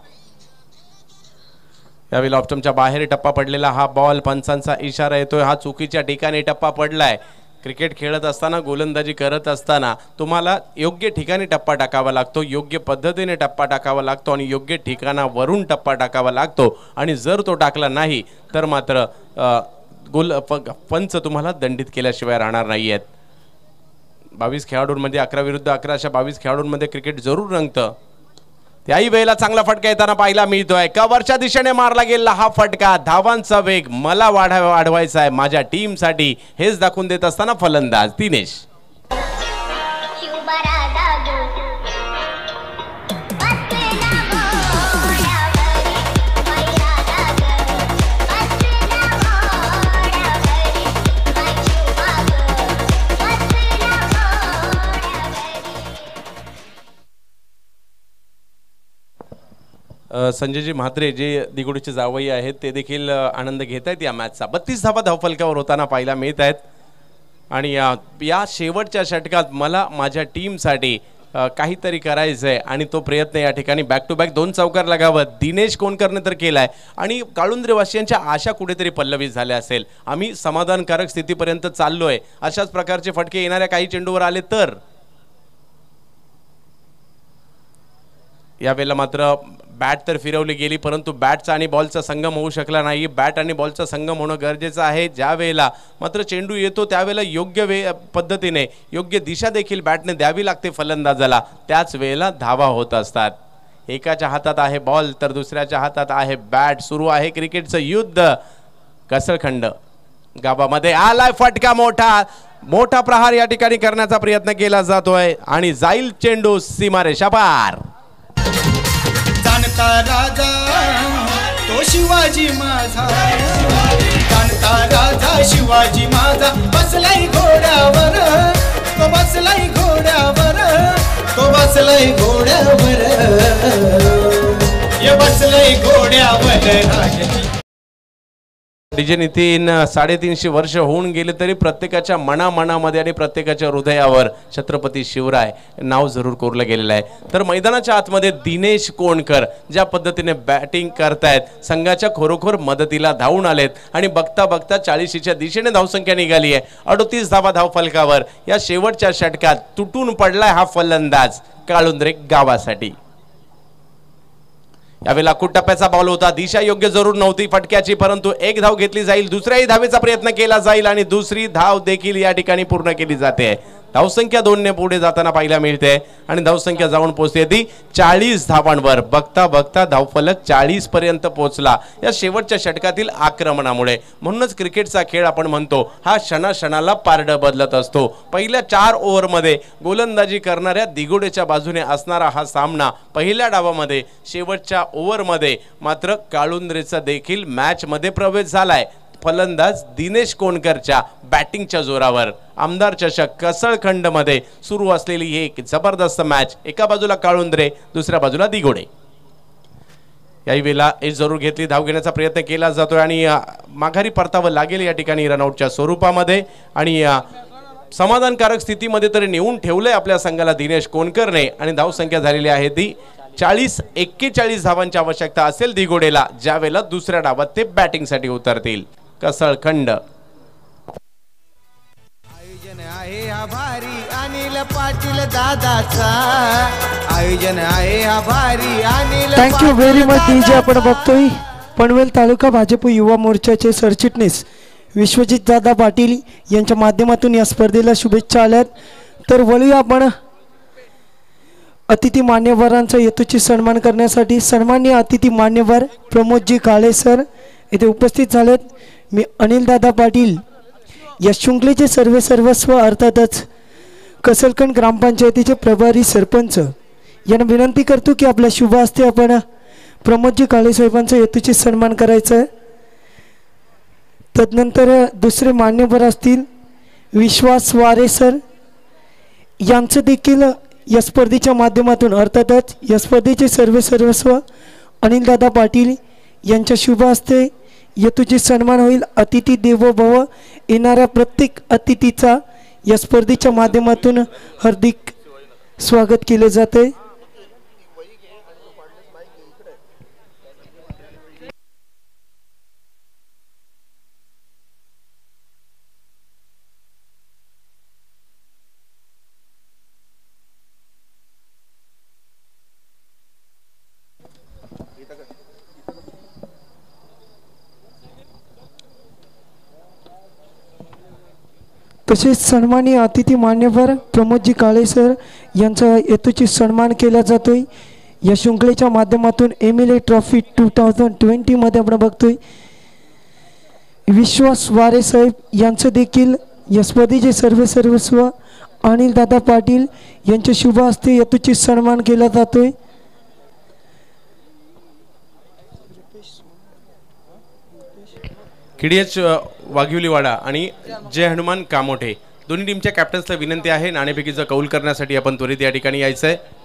यावेळी ऑप्टमच्या बाहेर टप्पा पडलेला हा बॉल. पंचांचा इशारा येतोय. हा चुकीच्या ठिकाणी टप्पा पडलाय. क्रिकेट खेळत असताना गोलंदाजी करत असताना तुम्हाला योग्य ठिकाणी टप्पा टाकावा लागतो योग्य पद्धतीने टप्पा टाकावा लागतो आणि योग्य ठिकाणावरून टप्पा टाकावा लागतो. आणि जर तो टाकला नाही तर मात्र गोल पंच तुम्हाला दंडित केल्याशिवाय राहणार नाही आहेत बावीस खेळाडूंमध्ये अकरा विरुद्ध अकरा अशा बावीस खेळाडूंमध्ये क्रिकेट जरूर रंगतं. त्याही वेळेला चांगला फटका येताना पाहायला मिळतोय. कव्हरच्या दिशेने मारला गेलेला हा फटका धावांचा वेग मला वाढा वाढवायचा आहे. माझ्या टीमसाठी हेच दाखवून देत असताना फलंदाज दिनेश. संजयजी म्हात्रे जे दिगुडीचे जावई आहेत ते देखील आनंद घेत आहेत या मॅचचा बत्तीस धावा धावफलकावर होताना पाहायला मिळत आहेत. आणि या या शेवटच्या षटकात मला माझ्या टीमसाठी काहीतरी करायचं आहे आणि तो प्रयत्न या ठिकाणी बॅक टू बॅक दोन चौकार लगावत दिनेश कोणकरने तर केला आहे आणि काळुंद्रेवासियांच्या आशा कुठेतरी पल्लवी झाल्या असेल. आम्ही समाधानकारक स्थितीपर्यंत चाललो आहे अशाच प्रकारचे फटके येणाऱ्या काही चेंडूवर आले तर? यावेळेला मात्र बॅट तर फिरवली गेली परंतु बॅटचा आणि बॉलचा संगम होऊ शकला नाही. बॅट आणि बॉलचा संगम होणं गरजेचं आहे ज्या वेळेला मात्र चेंडू येतो त्यावेळेला योग्य वे पद्धतीने योग्य दिशा देखील बॅटने द्यावी लागते फलंदाजाला. त्याच वेळेला धावा होत असतात. एकाच्या हातात आहे बॉल तर दुसऱ्याच्या हातात आहे बॅट. सुरू आहे क्रिकेटचं युद्ध. कसळखंड गावामध्ये आलाय फटका मोठा. मोठा प्रहार या ठिकाणी करण्याचा प्रयत्न केला जातोय. आणि जाईल चेंडू सीमारेषा पार. जाणता राजा तो शिवाजी माझा. जाणता राजा शिवाजी माझा. बसलाय घोड्यावर तो बसलाय घोड्यावर तो बसलाय घोड्यावर. ये बसलाय घोड्यावर राजाची डीजे नितीन साडेतीनशे वर्ष होऊन गेले तरी प्रत्येकाच्या मनामनामध्ये आणि प्रत्येकाच्या हृदयावर छत्रपती शिवराय नाव जरूर कोरलं गेलेलं आहे. तर मैदानाच्या आतमध्ये दिनेश कोणकर ज्या पद्धतीने बॅटिंग करतायत संघाच्या खरोखर मदतीला धावून आलेत आणि बघता बघता चाळीशीच्या दिशेने धावसंख्या निघाली आहे. अडोतीस धावा धाव फलकावर. या शेवटच्या षटकात तुटून पडलाय हा फलंदाज. काळुंद्रे गावासाठी. यावेळेला कुट्टप्प्याचा बॉल होता. दिशा योग्य जरूर नव्हती फटक्याची परंतु एक धाव घेतली जाईल. दुसऱ्याही धावेचा प्रयत्न केला जाईल आणि दुसरी धाव देखील या ठिकाणी पूर्ण केली जाते. धावसंख्या दोनने पुढे जाताना पाहायला मिळते. आणि धावसंख्या जाऊन पोहोचते ती चाळीस धावांवर. बघता बघता धावफलक चाळीस पर्यंत पोहोचला. या शेवटच्या षटकातील आक्रमणामुळे. म्हणूनच क्रिकेटचा खेळ आपण म्हणतो हा क्षणाक्षणाला पारडं बदलत असतो. पहिल्या चार ओव्हरमध्ये गोलंदाजी करणाऱ्या दिगोडेच्या बाजूने असणारा हा सामना पहिल्या डावामध्ये शेवटच्या ओव्हरमध्ये मात्र काळुंद्रेचा देखील मॅचमध्ये प्रवेश झालाय. फलंदाज दिनेश कोणकरच्या बॅटिंगच्या जोरावर. आमदार चषक कसळखंडमध्ये सुरू असलेली ही एक जबरदस्त मॅच एका बाजूला काळुंद्रे दुसऱ्या बाजूला दिघोडे. याही वेळेला एज जरूर घेतली धाव घेण्याचा प्रयत्न केला जातोय आणि माघारी परतावं लागेल या ठिकाणी रनआउटच्या स्वरूपामध्ये. आणि समाधानकारक स्थितीमध्ये तरी नेऊन ठेवलंय आपल्या संघाला दिनेश कोणकरने आणि धावसंख्या झालेली आहे ती चाळीस एक्केचाळीस धावांची आवश्यकता असेल दिगोडेला ज्यावेळेला दुसऱ्या डावात ते बॅटिंगसाठी उतरतील. कसळखंड. आयोजन आहे हा भारी अनिल पाटील दादाचा. आयोजन आहे हा भारी अनिल थँक्यू व्हेरी मच जे आपण. बघतोय. पनवेल तालुका भाजप युवा मोर्चाचे सरचिटणीस विश्वजित दादा पाटील यांच्या माध्यमातून या स्पर्धेला शुभेच्छा आल्यात. तर वळूया आपण अतिथी मान्यवरांचा हेतूची सन्मान करण्यासाठी. सन्मान्य अतिथी मान्यवर प्रमोदजी काळे सर इथे उपस्थित झालेत. मी अनिलदादा पाटील या शृंखलेचे सर्वे सर्वस्व अर्थातच कसलकण ग्रामपंचायतीचे प्रभारी सरपंच. यांना विनंती करतो की आपल्या शुभ हस्ते आपण प्रमोदजी काळेसाहेबांचा हेतूचे सन्मान करायचा. आहे तदनंतर दुसरे मान्यवर असतील विश्वास वारे सर. यांचं देखील या स्पर्धेच्या माध्यमातून अर्थातच या स्पर्धेचे सर्वे सर्वस्व अनिलदादा पाटील यांच्या शुभ हस्ते तुझे सन्मान होईल. अतिथी देवो भव. येणाऱ्या प्रत्येक अतिथीचा या स्पर्धेच्या माध्यमातून हार्दिक स्वागत केले जाते. तसेच सन्मानी अतिथी मान्यवर प्रमोदजी काळे सर यांचा हेतूची सन्मान केला जातोय. या शृंखलेच्या माध्यमातून M L A trophy two thousand ट्वेंटीमध्ये आपण बघतोय. विश्वास वारे साहेब यांचं देखील या स्पर्धेचे सर्व सर्वस्व अनिलदादा पाटील यांच्या शुभ हस्ते येतूची सन्मान केला जातोय. किडीएच वाघिवलीवाडा आणि जय हनुमान कामोठे. दोन्ही टीमच्या कॅप्टन्सला विनंती आहे. नाणेफेकीचा कौल करण्यासाठी आपण त्वरित या ठिकाणी यायचं आहे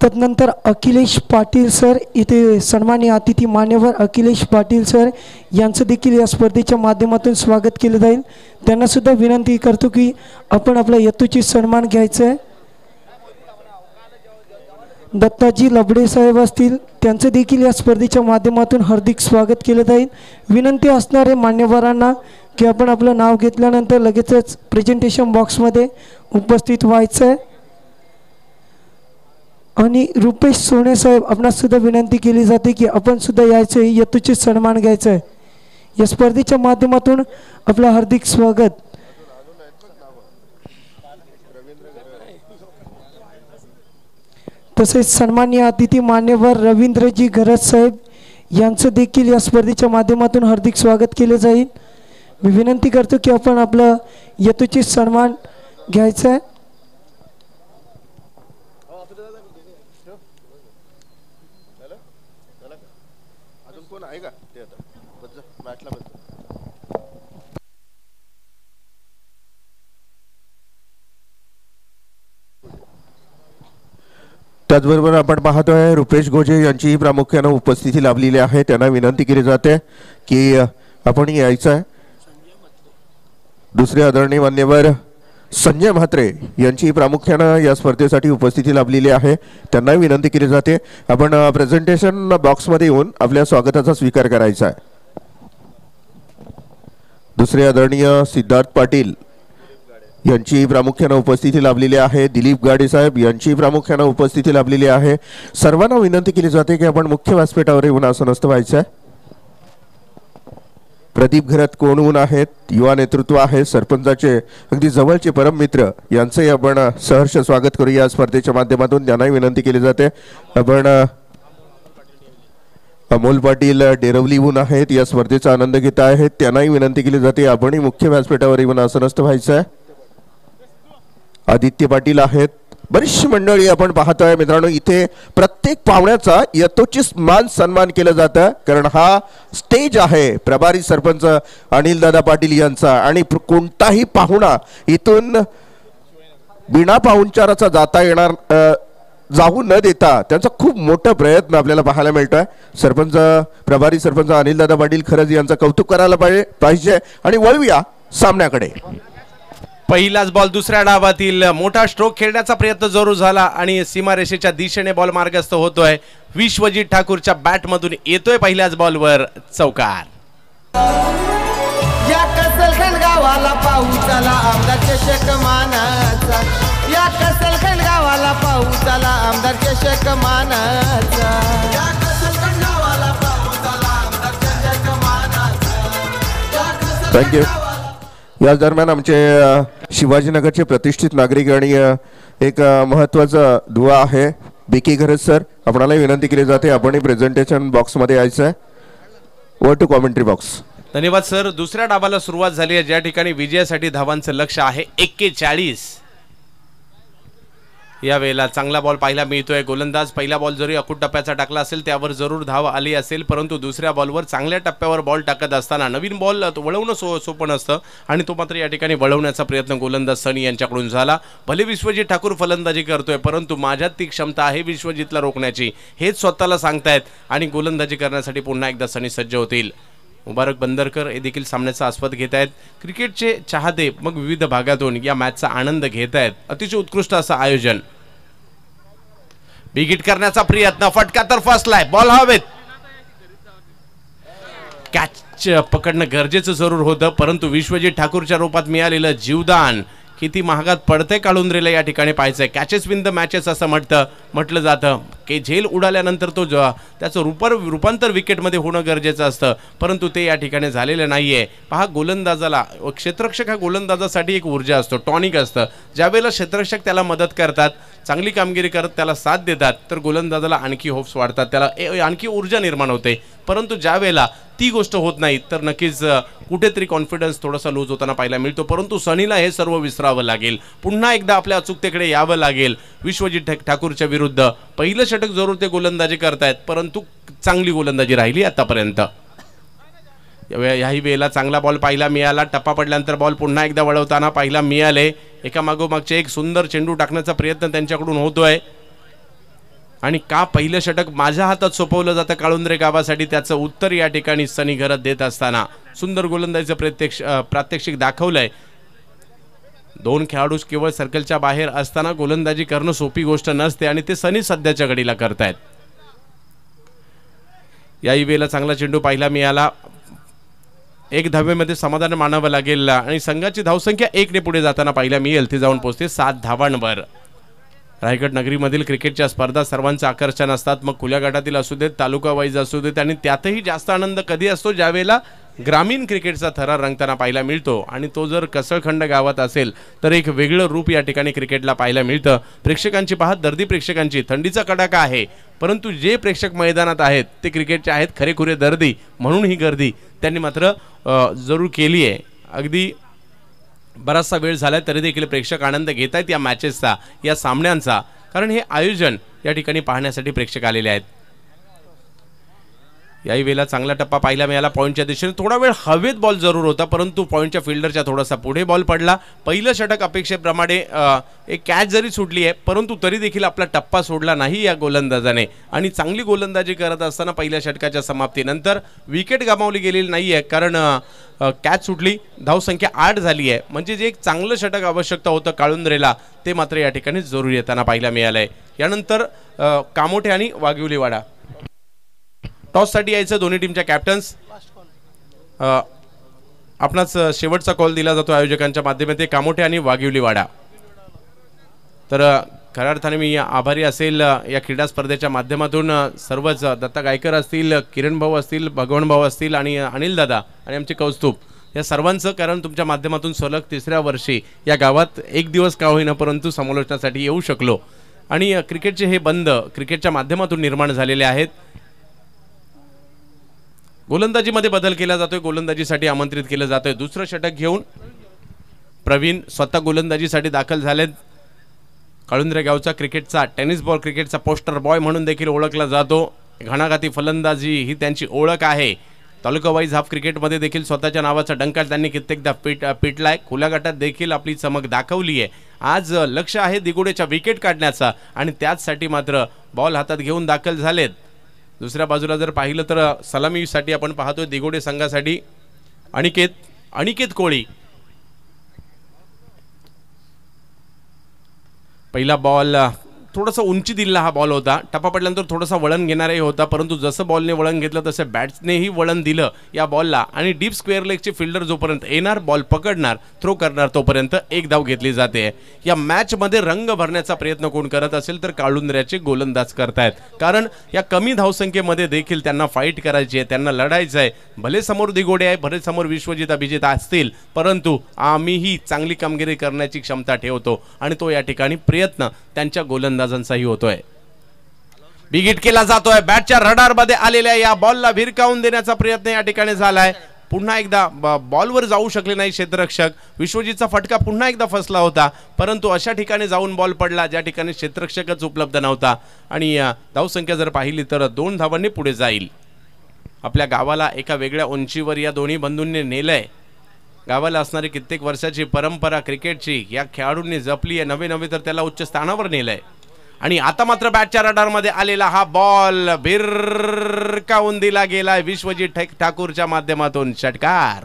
तदनंतर अखिलेश पाटील सर इथे सन्मान्य अतिथी मान्यवर अखिलेश पाटील सर यांचं देखील या स्पर्धेच्या माध्यमातून स्वागत केलं जाईल. त्यांनासुद्धा विनंती करतो की आपण आपल्या यतूची सन्मान घ्यायचं आहे दत्ताजी लबडे साहेब असतील त्यांचं देखील या स्पर्धेच्या माध्यमातून हार्दिक स्वागत केलं जाईल. विनंती असणारे मान्यवरांना की आपण आपलं नाव घेतल्यानंतर लगेचच प्रेझेंटेशन बॉक्समध्ये उपस्थित व्हायचं आहे आणि रुपेश सोने साहेब आपणासुद्धा विनंती केली जाते की आपण सुद्धा यायचं आहे यतूचे सन्मान घ्यायचं आहे या स्पर्धेच्या माध्यमातून आपलं हार्दिक स्वागत. तसेच सन्मान्य अतिथी मान्यवर रवींद्रजी घरत साहेब यांचं देखील या स्पर्धेच्या माध्यमातून हार्दिक स्वागत केले जाईल. मी विनंती करतो की आपण आपलं यतुचित सन्मान घ्यायचं आहे अजून कोण आहे का ते आता बस जा, मॅचला बस जा. त्याचबरोबर आपण पाहतोय रुपेश गोजे यांची प्रामुख्यानं उपस्थिती लाभलेली आहे. त्यांना विनंती केली जाते की आपण यायचं आहे दुसरे आदरणीय मान्यवर संजय म्हात्रे यांची प्रामुख्यानं या स्पर्धेसाठी उपस्थिती लाभलेली आहे. त्यांनाही विनंती केली जाते. आपण प्रेझेंटेशन बॉक्समध्ये येऊन आपल्या स्वागताचा स्वीकार करायचा आहे दुसरे आदरणीय सिद्धार्थ पाटील यांची प्रामुख्यानं उपस्थिती लाभलेली आहे. दिलीप गाडे साहेब यांची प्रामुख्यानं उपस्थिती लाभलेली आहे. सर्वांना विनंती केली जाते की आपण मुख्य व्यासपीठावर येऊन आसनस्थ व्हायचं आहे प्रदीप घरात कोण आहेत? युवा नेतृत्व आहे. सरपंचाचे अगदी जवळचे परम मित्र यांचंही आपण सहर्ष स्वागत करूया या स्पर्धेच्या माध्यमातून. त्यांनाही विनंती केली जाते. आपण अमोल पाटील डेरवलीहून आहेत. या स्पर्धेचा आनंद घेत आहेत. त्यांनाही विनंती केली जाते. आपणही मुख्य व्यासपीठावर येऊन आसनस्थ व्हायचं आहे आदित्य पाटील आहेत. बरीचशी मंडळी आपण पाहतोय. मित्रांनो इथे प्रत्येक पाहुण्याचा यथोचित मान सन्मान केलं जातं. कारण हा स्टेज आहे प्रभारी सरपंच अनिलदादा पाटील यांचा. आणि कोणताही पाहुणा इथून बिना पाहुणचाराचा जाता येणार जाऊ न देता त्यांचा खूप मोठा प्रयत्न आपल्याला पाहायला मिळतोय. सरपंच प्रभारी सरपंच अनिलदादा पाटील खरंच यांचं कौतुक करायला पाहिजे पाहिजे. आणि वळूया सामन्याकडे. पहिलाच बॉल दुसऱ्या डावातील मोठा स्ट्रोक खेळण्याचा प्रयत्न जरूर झाला आणि सीमारेषेच्या दिशेने बॉल मार्गस्थ होतोय. विश्वजित ठाकूरच्या बॅट मधून येतोय पहिल्याच बॉलवर चौकार. या कसलखंड गावाला पाऊस आला आमदार चषक मानाचा या कसलखंड गावाला आमदार चषक मानाचा थँक्यू याच दरम्यान आमचे शिवाजीनगरचे प्रतिष्ठित नागरिक आणि एक अ, महत्त्वाचा दुवा आहे. बिकी के घरत सर आपणालाही विनंती केली जाते. आपणही प्रेझेंटेशन बॉक्समध्ये यायचं आहे. वर टू कॉमेंट्री बॉक्स धन्यवाद सर. दुसऱ्या डाबाला सुरुवात झाली आहे. ज्या ठिकाणी विजयासाठी धावांचं लक्ष आहे एक्केचाळीस. या वेळेला चांगला बॉल पाहायला मिळतोय. गोलंदाज पहिला बॉल जरी अकूट टप्प्याचा टाकला असेल त्यावर जरूर धाव आली असेल परंतु दुसऱ्या बॉलवर चांगल्या टप्प्यावर बॉल टाकत असताना नवीन बॉल वळवणं सो सोपं नसतं. आणि तो मात्र या ठिकाणी वळवण्याचा प्रयत्न गोलंदाज सनी यांच्याकडून झाला. भले विश्वजित ठाकूर फलंदाजी करतोय परंतु माझ्यात ती क्षमता आहे विश्वजितला रोखण्याची. हेच स्वतःला सांगतायत आणि गोलंदाजी करण्यासाठी पुन्हा एकदा सनी सज्ज होतील. मुबारक बंदरकर हे देखील सामन्याचा आस्वाद घेत आहेत. क्रिकेटचे चाहते मग विविध भागातून या मॅचचा आनंद घेत आहेत. अतिशय उत्कृष्ट असं आयोजन. बिगिट करण्याचा प्रयत्न. फटका तर फसलाय बॉल हवेत. कॅच पकडणं गरजेचं जरूर होतं परंतु विश्वजित ठाकूरच्या रूपात मिळालेलं जीवदान किती महागात पडते काळुंद्रेला या ठिकाणी पाहायचं आहे कॅचेस विन द मॅचेस असं म्हटतं म्हटलं जातं. की झेल उडाल्यानंतर तो ज- त्याचं रूपर रूपांतर विकेटमध्ये होणं गरजेचं असतं. परंतु ते या ठिकाणी झालेलं नाही आहे पहा गोलंदाजाला क्षेत्रक्षक हा गोलंदाजासाठी एक ऊर्जा असतो टॉनिक असतं. ज्यावेळेला क्षेत्रक्षक त्याला मदत करतात चांगली कामगिरी करत त्याला साथ देतात तर गोलंदाजाला आणखी होप्स वाढतात. त्याला ए- आणखी ऊर्जा निर्माण होते. परंतु ज्यावेळेला ती गोष्ट होत नाही तर नक्कीच कुठेतरी कॉन्फिडन्स थोडासा लूज होताना पाहायला मिळतो. परंतु सनीला हे सर्व विसरावं लागेल. पुन्हा एकदा आपल्या अचूकतेकडे यावं लागेल. विश्वजित ठाकूरच्या विरुद्ध. पहिलं षटक जरूर ते गोलंदाजी करतायत परंतु चांगली गोलंदाजी राहिली आतापर्यंत. याही वेळेला चांगला बॉल पाहिला मिळाला. टप्पा पडल्यानंतर बॉल पुन्हा एकदा वळवताना पाहिला मिळाले. एका मागोमागचे एक सुंदर चेंडू टाकण्याचा प्रयत्न त्यांच्याकडून होतोय. आणि का पहिलं षटक माझ्या हातात सोपवलं जातं काळुंद्रे गावासाठी त्याचं उत्तर या ठिकाणी सनी घरात देत असताना. सुंदर गोलंदाजीचं प्रत्यक्ष प्रात्यक्षिक दाखवलंय. दोन खेळाडू केवळ सर्कलच्या बाहेर असताना गोलंदाजी करणं सोपी गोष्ट नसते आणि ते सनी सध्याच्या घडीला करतायत. याही वेळेला चांगला चेंडू पाहिला मिळाला. एक धावेमध्ये समाधान मानावं लागेल आणि संघाची धावसंख्या एकने पुढे जाताना पाहिला मिळेल. ती जाऊन पोहोचते सात धावांवर. रायगड नगरीमधील क्रिकेटच्या स्पर्धा सर्वांचं आकर्षण असतात. मग खुल्या गटातील असू देत तालुका वाईज असू देत आणि त्यातही जास्त आनंद कधी असतो? ज्यावेळेला ग्रामीण क्रिकेटचा थरार रंगताना पाहायला मिळतो आणि तो जर कसळखंड गावात असेल तर एक वेगळं रूप या ठिकाणी क्रिकेटला पाहायला मिळतं. प्रेक्षकांची पाहत दर्दी प्रेक्षकांची थंडीचा कडाका आहे. परंतु जे प्रेक्षक मैदानात आहेत ते क्रिकेटचे आहेत खरेखुरे दर्दी म्हणून ही गर्दी त्यांनी मात्र जरूर केली आहे अगदी बराचसा वेळ झाला तरी देखील प्रेक्षक आनंद घेत आहेत या मॅचेसचा या सामन्यांचा. कारण हे आयोजन या ठिकाणी पाहण्यासाठी प्रेक्षक आलेले आहेत. याही वेळेला चांगला टप्पा पाहायला मिळाला पॉईंटच्या दिशेने. थोडा वेळ हवेत बॉल जरूर होता परंतु पॉईंटच्या फिल्डरच्या थोडासा पुढे बॉल पडला. पहिलं षटक अपेक्षेप्रमाणे एक कॅच जरी सुटली आहे परंतु तरी देखील आपला टप्पा सोडला नाही या गोलंदाजाने. आणि चांगली गोलंदाजी करत असताना पहिल्या षटकाच्या समाप्तीनंतर विकेट गमावली गेलेली नाही आहे कारण कॅच सुटली धावसंख्या आठ झाली आहे. म्हणजे जे एक चांगलं षटक आवश्यकता होतं काळुंद्रेला ते मात्र या ठिकाणी जरूर येताना पाहायला मिळालं आहे यानंतर कामोठे आणि वाघिवलीवाडा. टॉससाठी यायचं दोन्ही टीमच्या कॅप्टन्स आपणाच शेवटचा कॉल दिला जातो आयोजकांच्या माध्यमात कामोठे आणि वाघिवलीवाडा तर खऱ्या अर्थाने मी आभारी असेल. या क्रीडा स्पर्धेच्या माध्यमातून सर्वच दत्ता गायकर असतील किरण भाऊ असतील भगवान भाऊ असतील आणि अनिल दादा आणि आमचे कौस्तुभ. या सर्वांचं कारण तुमच्या माध्यमातून सलग तिसऱ्या वर्षी या गावात एक दिवस का होईना परंतु समालोचनासाठी येऊ शकलो. आणि क्रिकेटचे हे बंद क्रिकेटच्या माध्यमातून निर्माण झालेले आहेत. गोलंदाजीमध्ये बदल केला जातोय गोलंदाजीसाठी आमंत्रित केलं जातोय. दुसरं षटक घेऊन प्रवीण स्वतः गोलंदाजीसाठी दाखल झालेत. कळुंद्रे गावचा क्रिकेटचा टेनिस बॉल क्रिकेटचा पोस्टर बॉय म्हणून देखील ओळखला जातो. घणाघाती फलंदाजी ही त्यांची ओळख आहे. तालुका वाईज हाफ क्रिकेटमध्ये देखील स्वतःच्या नावाचा डंका त्यांनी कित्येकदा पिट पिटलाय. खुल्या गटात देखील आपली चमक दाखवली आहे. आज लक्ष आहे दिगुडेच्या विकेट काढण्याचा आणि त्याचसाठी मात्र बॉल हातात घेऊन दाखल झालेत. दुसऱ्या बाजूला जर पाहिलं तर सलामीसाठी आपण पाहतोय दिगोडे संघासाठी. अनिकेत अनिकेत कोळी. पहिला बॉल थोडासा उंची दिलेला हा बॉल होता. टप्पा पडल्यानंतर थोडासा वळण घेणाराही होता परंतु जसं बॉलने वळण घेतलं तसं बॅट्सनेही वळण दिलं या बॉलला आणि डीप स्क्वेअर लेगचे फिल्डर जोपर्यंत येणार बॉल पकडणार थ्रो करणार तोपर्यंत एक धाव घेतली जाते. या मॅचमध्ये रंग भरण्याचा प्रयत्न कोण करत असेल तर काळुंद्र्याचे गोलंदाज करतायत. कारण या कमी धावसंख्येमध्ये देखील त्यांना फाईट करायची आहे त्यांना लढायचं आहे. भले समोर दिगोडे आहे भले समोर विश्वजित अभिजित असतील परंतु आम्हीही चांगली कामगिरी करण्याची क्षमता ठेवतो. आणि तो या ठिकाणी प्रयत्न त्यांच्या गोलंदाजांचाही होतोय. बिगिट केला जातोय. बॅटच्या रडारमध्ये आलेल्या या बॉलला भिरकावून देण्याचा प्रयत्न या ठिकाणी झालाय. पुन्हा एकदा बॉलवर जाऊ शकले नाही क्षेत्ररक्षक. विश्वजीतचा फटका पुन्हा एकदा फसला होता. परंतु अशा ठिकाणी जाऊन बॉल पडला ज्या ठिकाणी क्षेत्ररक्षकच उपलब्ध नव्हता. आणि धावसंख्या जर पाहिली तर दोन धावांनी पुढे जाईल. आपल्या गावाला एका वेगळ्या उंचीवर या दोन्ही बंधूंनी नेलंय. गावाला असणारी कित्येक वर्षाची परंपरा क्रिकेटची या खेळाडूंनी जपली आहे. नवे नवे तर त्याला उच्च स्थानावर नेलंय. आणि आता मात्र बॅटच्या रडारमध्ये आलेला हा बॉल भिरकावून दिला गेलाय विश्वजीत ठाकूरच्या माध्यमातून. षटकार.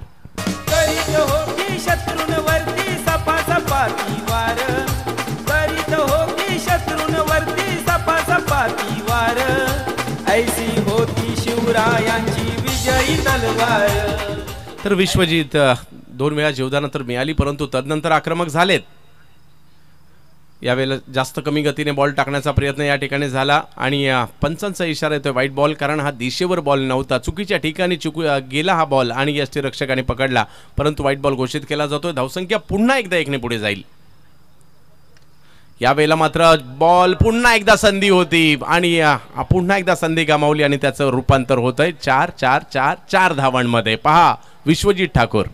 विजयी तलवार. तर विश्वजीत दोन वेळा जीवदानं तर मिळाली परंतु तदनंतर आक्रमक झालेत. यावेळेला जास्त कमी गतीने बॉल टाकण्याचा प्रयत्न या ठिकाणी झाला आणि पंचांचा इशारा येतोय वाईट बॉल कारण हा दिशेवर बॉल नव्हता. चुकीच्या ठिकाणी चुकू गेला हा बॉल आणि यष्टीरक्षकाने पकडला. परंतु वाईट बॉल घोषित केला जातोय. धावसंख्या पुन्हा एकदा एकने पुढे जाईल. यावेळेला मात्र बॉल पुन्हा एकदा संधी होती आणि पुन्हा एकदा संधी गमावली आणि त्याचं रूपांतर होतंय. चार चार चार चार धावांमध्ये. पहा विश्वजीत ठाकूर.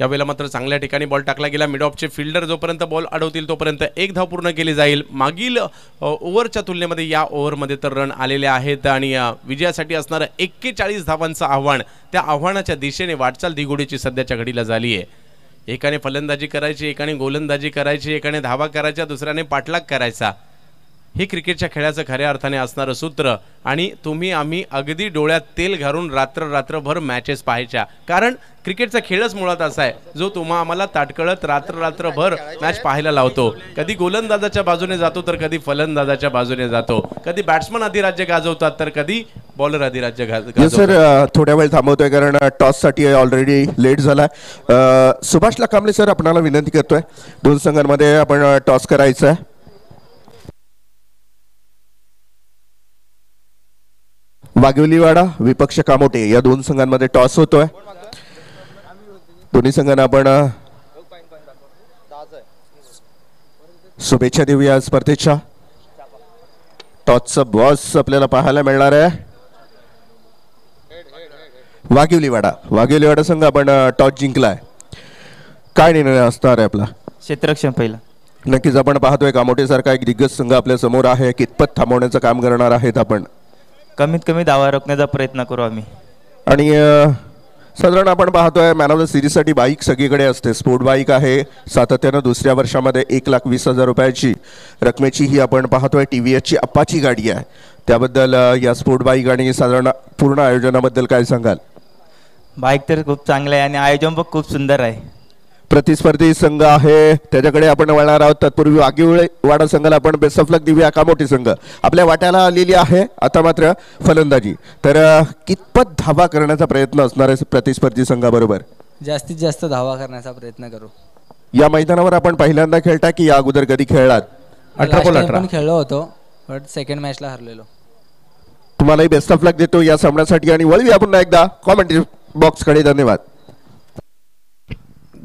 यावेळेला मात्र चांगल्या ठिकाणी बॉल टाकला गेला. मिड ऑफचे फिल्डर जोपर्यंत बॉल अडवतील तोपर्यंत एक धाव पूर्ण केली जाईल. मागील ओव्हरच्या तुलनेमध्ये या ओव्हरमध्ये तर रन आलेले आहेत आणि विजयासाठी असणारं एक्केचाळीस धावांचं आव्हान त्या आव्हानाच्या दिशेने वाटचाल दिगोडीची सध्याच्या घडीला झाली आहे. एकाने फलंदाजी करायची एकाने गोलंदाजी करायची एकाने धावा करायच्या दुसऱ्याने पाठलाग करायचा. हे क्रिकेटच्या खेळाचं खऱ्या अर्थाने असणारं सूत्र. आणि तुम्ही आम्ही अगदी डोळ्यात तेल घालून रात्र रात्रभर मॅचेस पाहायच्या. कारण क्रिकेटचा खेळच मुळात असा आहे जो तुम्हा आम्हाला ताटकळत रात्र रात्रभर मॅच पाहायला लावतो. कधी गोलंदाजाच्या बाजूने जातो तर कधी फलंदाजाच्या बाजूने जातो. कधी बॅट्समन अधिराज्य गाजवतात तर कधी बॉलर अधिराज्य गाज सर थोड्या वेळ थांबवतोय कारण टॉससाठी ऑलरेडी लेट झाला सुभाषला कांबळे सर आपणाला विनंती करतोय. दोन संघांमध्ये आपण टॉस करायचा आहे वाघिवलीवाडा विपक्ष कामोटे या दोन संघांमध्ये टॉस होतोय. दोन्ही संघांना आपण शुभेच्छा देऊया स्पर्धेच्या. टॉसचं बॉस आपल्याला पाहायला मिळणार आहे. वाघिवलीवाडा वाघिवलीवाडा संघ आपण टॉस जिंकलाय. काय निर्णय असणार आहे आपला? क्षेत्ररक्षण पहिला. नक्कीच आपण पाहतोय कामोटेसारखा एक दिग्गज संघ आपल्यासमोर आहे कितपत थांबवण्याचं काम करणार आहेत आपण. कमीत कमी धावा रोखण्याचा प्रयत्न करू आम्ही. आणि साधारण आपण पाहतोय मॅन ऑफ द सिरीजसाठी बाईक सगळीकडे असते. स्पोर्ट बाईक आहे. सातत्यानं दुसऱ्या वर्षामध्ये एक लाख वीस हजार रुपयाची रकमेची ही आपण पाहतोय. टी व्ही एचची अप्पाची गाडी आहे. त्याबद्दल या स्पोर्ट बाईक आणि साधारण पूर्ण आयोजनाबद्दल काय सांगाल? बाईक तर खूप चांगलं आहे आणि आयोजन पण खूप सुंदर आहे. प्रतिस्पर्धी संघ आहे. त्याच्याकडे आपण वळणार आहोत. तत्पूर्वी वाघिवळे वाडा संघाला आपण बेस्ट ऑफ लक देऊया का मोठी संघ? आपल्या वाट्याला आलेली आहे. आता मात्र फलंदाजी. तर कितपत धावा करण्याचा प्रयत्न असणार आहे प्रतिस्पर्धी संघाबरोबर? जास्तीत जास्त धावा करण्याचा प्रयत्न करू. या मैदानावर आपण पहिल्यांदा खेळता की या अगोदर कधी खेळलात? अठरा time अठरा. खेळलो होतो बट सेकंड मॅचला हरलेलो. तुम्हालाही बेस्ट ऑफ लक देतो या सामन्यासाठी आणि वळूया पुन्हा एकदा. कॉमेंट्री बॉक्सकडे धन्यवाद.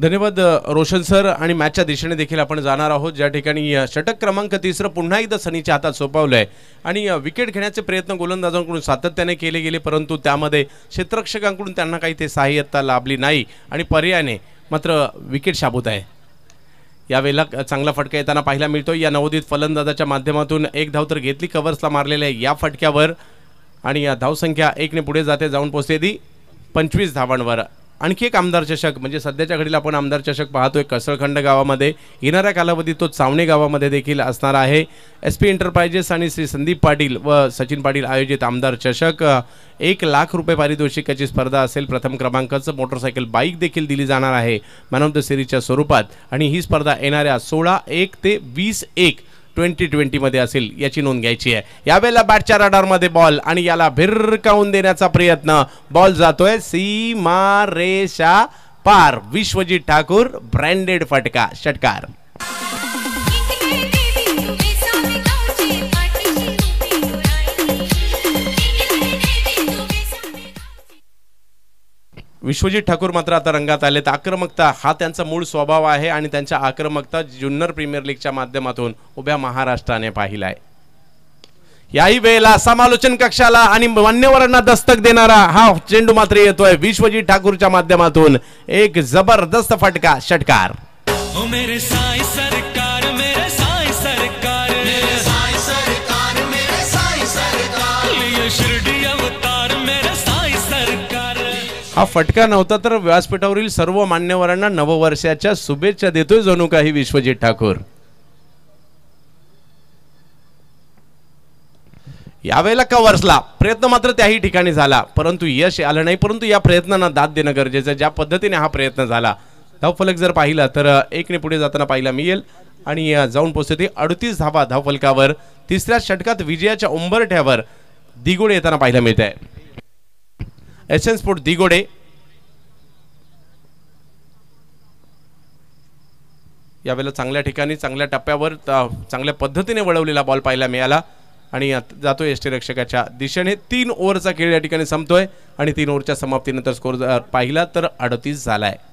धन्यवाद रोशन सर. आणि मॅचच्या दिशेने देखील आपण जाणार आहोत. ज्या ठिकाणी षटक क्रमांक तिसरं पुन्हा एकदा सनीच्या हातात सोपावलं आहे आणि विकेट घेण्याचे प्रयत्न गोलंदाजांकडून सातत्याने केले गेले परंतु त्यामध्ये क्षेत्ररक्षकांकडून त्यांना काही ते सहाय्यता लाभली नाही. आणि पर्यायाने मात्र विकेट शाबूत आहे. यावेळेला चांगला फटका येताना पाहायला मिळतो या नवोदित फलंदाजाच्या माध्यमातून एक धाव तर घेतली कव्हर्सला मारलेल्या आहे या फटक्यावर. आणि या धावसंख्या एकने पुढे जाते जाऊन पोचते ती पंचवीस धावांवर. आणखी एक आमदार चषक म्हणजे सध्याच्या घडीला आपण आमदार चषक पाहतोय कसळखंड गावामध्ये. येणाऱ्या कालावधीत तो चावणे गावामध्ये देखील असणार आहे. एस पी एंटरप्राइजेस आणि श्री संदीप पाटील व सचिन पाटील आयोजित आमदार चषक. एक लाख रुपये पारितोषिकाची स्पर्धा असेल प्रथम क्रमांकाचं. मोटरसायकल बाईक देखील दिली जाणार आहे. मॅन ऑफ द सिरीजच्या स्वरूपात. आणि ही स्पर्धा येणाऱ्या सोळा एक ते वीस एक ट्वेंटी ट्वेंटीमध्ये असेल याची नोंद घ्यायची आहे. यावेळेला बॅटच्या रडारमध्ये बॉल आणि याला भिरकावून देण्याचा प्रयत्न. बॉल जातोय सीमा रेषा पार. विश्वजीत ठाकूर ब्रँडेड फटका षटकार. विश्वजित ठाकूर मात्र आता रंगात आलेत. आक्रमकता हा त्यांचा मूळ स्वभाव आहे आणि त्यांच्या आक्रमकता जुन्नर प्रीमियर लीगच्या माध्यमातून उभ्या महाराष्ट्राने पाहिलाय. याही वेळेला समालोचन कक्षाला आणि मान्यवरांना दस्तक देणारा हा चेंडू मात्र येतोय. विश्वजित ठाकूरच्या माध्यमातून एक जबरदस्त फटका षटकार. हा फटका नव्हता तर व्यासपीठावरील सर्व मान्यवरांना नववर्षाच्या शुभेच्छा देतोय जणू काही विश्वजित ठाकूर. यावेळेला कवर्सला प्रयत्न मात्र त्याही ठिकाणी झाला. परंतु यश आलं नाही परंतु या प्रयत्नांना दाद देणं गरजेचं ज्या पद्धतीने हा प्रयत्न झाला धावफलक जर पाहिला तर एकने पुढे जाताना पाहिला मिळेल. आणि जाऊन पोहोचते अडतीस धावा धावफलकावर. तिसऱ्या षटकात विजयाच्या उंबरठ्यावर दिगोडे येताना पाहायला मिळत आहे एस एन स्पोर्ट दिगोडे यावेळेला चांगल्या ठिकाणी चांगल्या टप्प्यावर चांगल्या पद्धतीने वळवलेला बॉल पाहायला मिळाला. आणि जातो एस टी यष्टीरक्षकाच्या दिशेने. तीन ओव्हरचा खेळ या ठिकाणी संपतोय. आणि तीन ओव्हरच्या समाप्तीनंतर स्कोर जर पाहिला तर अडतीस झाला आहे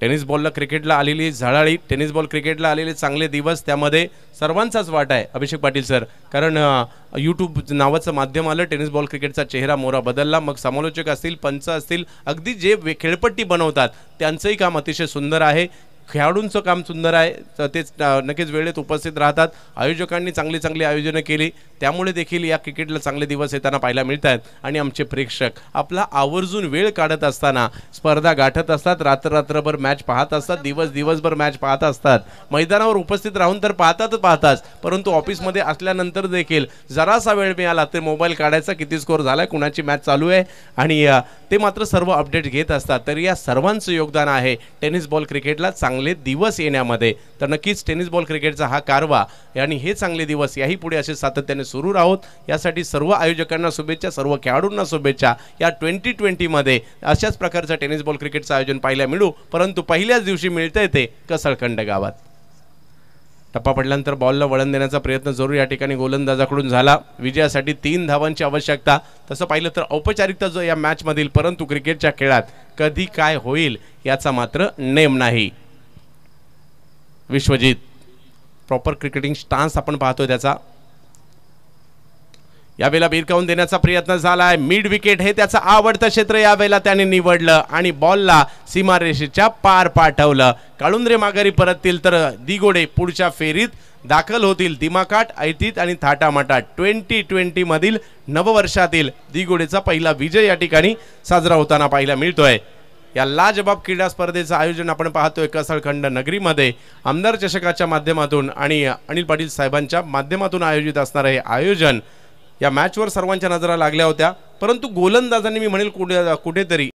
टेनिस बॉलला क्रिकेटला आलेली झळाळी टेनिस बॉल क्रिकेटला आलेले चांगले दिवस त्यामध्ये सर्वांचाच वाटा आहे. अभिषेक पाटील सर कारण यूट्यूब नावाचं माध्यम आलं टेनिस बॉल क्रिकेटचा चेहरा मोहरा बदलला. मग समालोचक असतील पंच असतील अगदी जे वे- खेळपट्टी बनवतात त्यांचंही काम अतिशय सुंदर आहे. खेळाडूंचं काम सुंदर आहे. तर तेच नक्कीच वेळेत उपस्थित राहतात. आयोजकांनी चांगली चांगली आयोजनं केली. त्यामुळे देखील या क्रिकेटला चांगले दिवस येताना पाहायला मिळत आहेत आणि आमचे प्रेक्षक आपला आवर्जून वेळ काढत असताना स्पर्धा गाठत असतात. रात्र रात्रभर मॅच पाहत असतात. दिवस दिवसभर मॅच पाहत असतात. मैदानावर उपस्थित राहून तर पाहतात पाहताच. परंतु ऑफिसमध्ये असल्यानंतर देखील जरासा वेळ मिळाला तर मोबाईल काढायचा. किती स्कोर झालाय कुणाची मॅच चालू आहे? आणि ते मात्र सर्व अपडेट घेत असतात. तर या सर्वांचं योगदान आहे. टेनिस बॉल क्रिकेटला चांगलं चांगले दिवस येण्यामध्ये तर नक्कीच टेनिस बॉल क्रिकेटचा हा कारवा आणि हे चांगले दिवस याही पुढे असे सातत्याने सुरू राहोत. यासाठी सर्व आयोजकांना शुभेच्छा सर्व खेळाडूंना शुभेच्छा. या ट्वेंटी ट्वेंटीमध्ये अशाच प्रकारचं टेनिस बॉल क्रिकेटचं आयोजन पाहायला मिळू. परंतु पहिल्याच दिवशी मिळतंय ते कसळखंड गावात. टप्पा पडल्यानंतर बॉलला वळण देण्याचा प्रयत्न जरूर या ठिकाणी गोलंदाजाकडून झाला. विजयासाठी तीन धावांची आवश्यकता. तसं पाहिलं तर औपचारिकता जो या मॅचमधील परंतु क्रिकेटच्या खेळात कधी काय होईल याचा मात्र नेम नाही. विश्वजित. प्रॉपर क्रिकेटिंग स्टान्स आपण पाहतोय त्याचा. यावेळेला बिरकावून देण्याचा प्रयत्न झालाय? मिड विकेट हे त्याचं आवडतं क्षेत्र यावेळेला त्याने निवडलं आणि बॉलला सीमारेषेच्या पार पाठवलं. काळुंद्रे माघारी परततील तर दिगोडे पुढच्या फेरीत दाखल होतील. दिमाकाट ऐतीत आणि थाटामाटा ट्वेंटी ट्वेंटीमधील नववर्षातील दिगोडेचा पहिला विजय या ठिकाणी साजरा होताना पाहायला मिळतोय. या लाजबाब क्रीडा स्पर्धेचं आयोजन आपण पाहतोय कसळखंड नगरीमध्ये. आमदार चषकाच्या माध्यमातून आणि अनिल पाटील साहेबांच्या माध्यमातून आयोजित असणारं हे आयोजन. या मॅचवर सर्वांच्या नजरा लागल्या होत्या परंतु गोलंदाजांनी मी म्हणेल कुठे कुठेतरी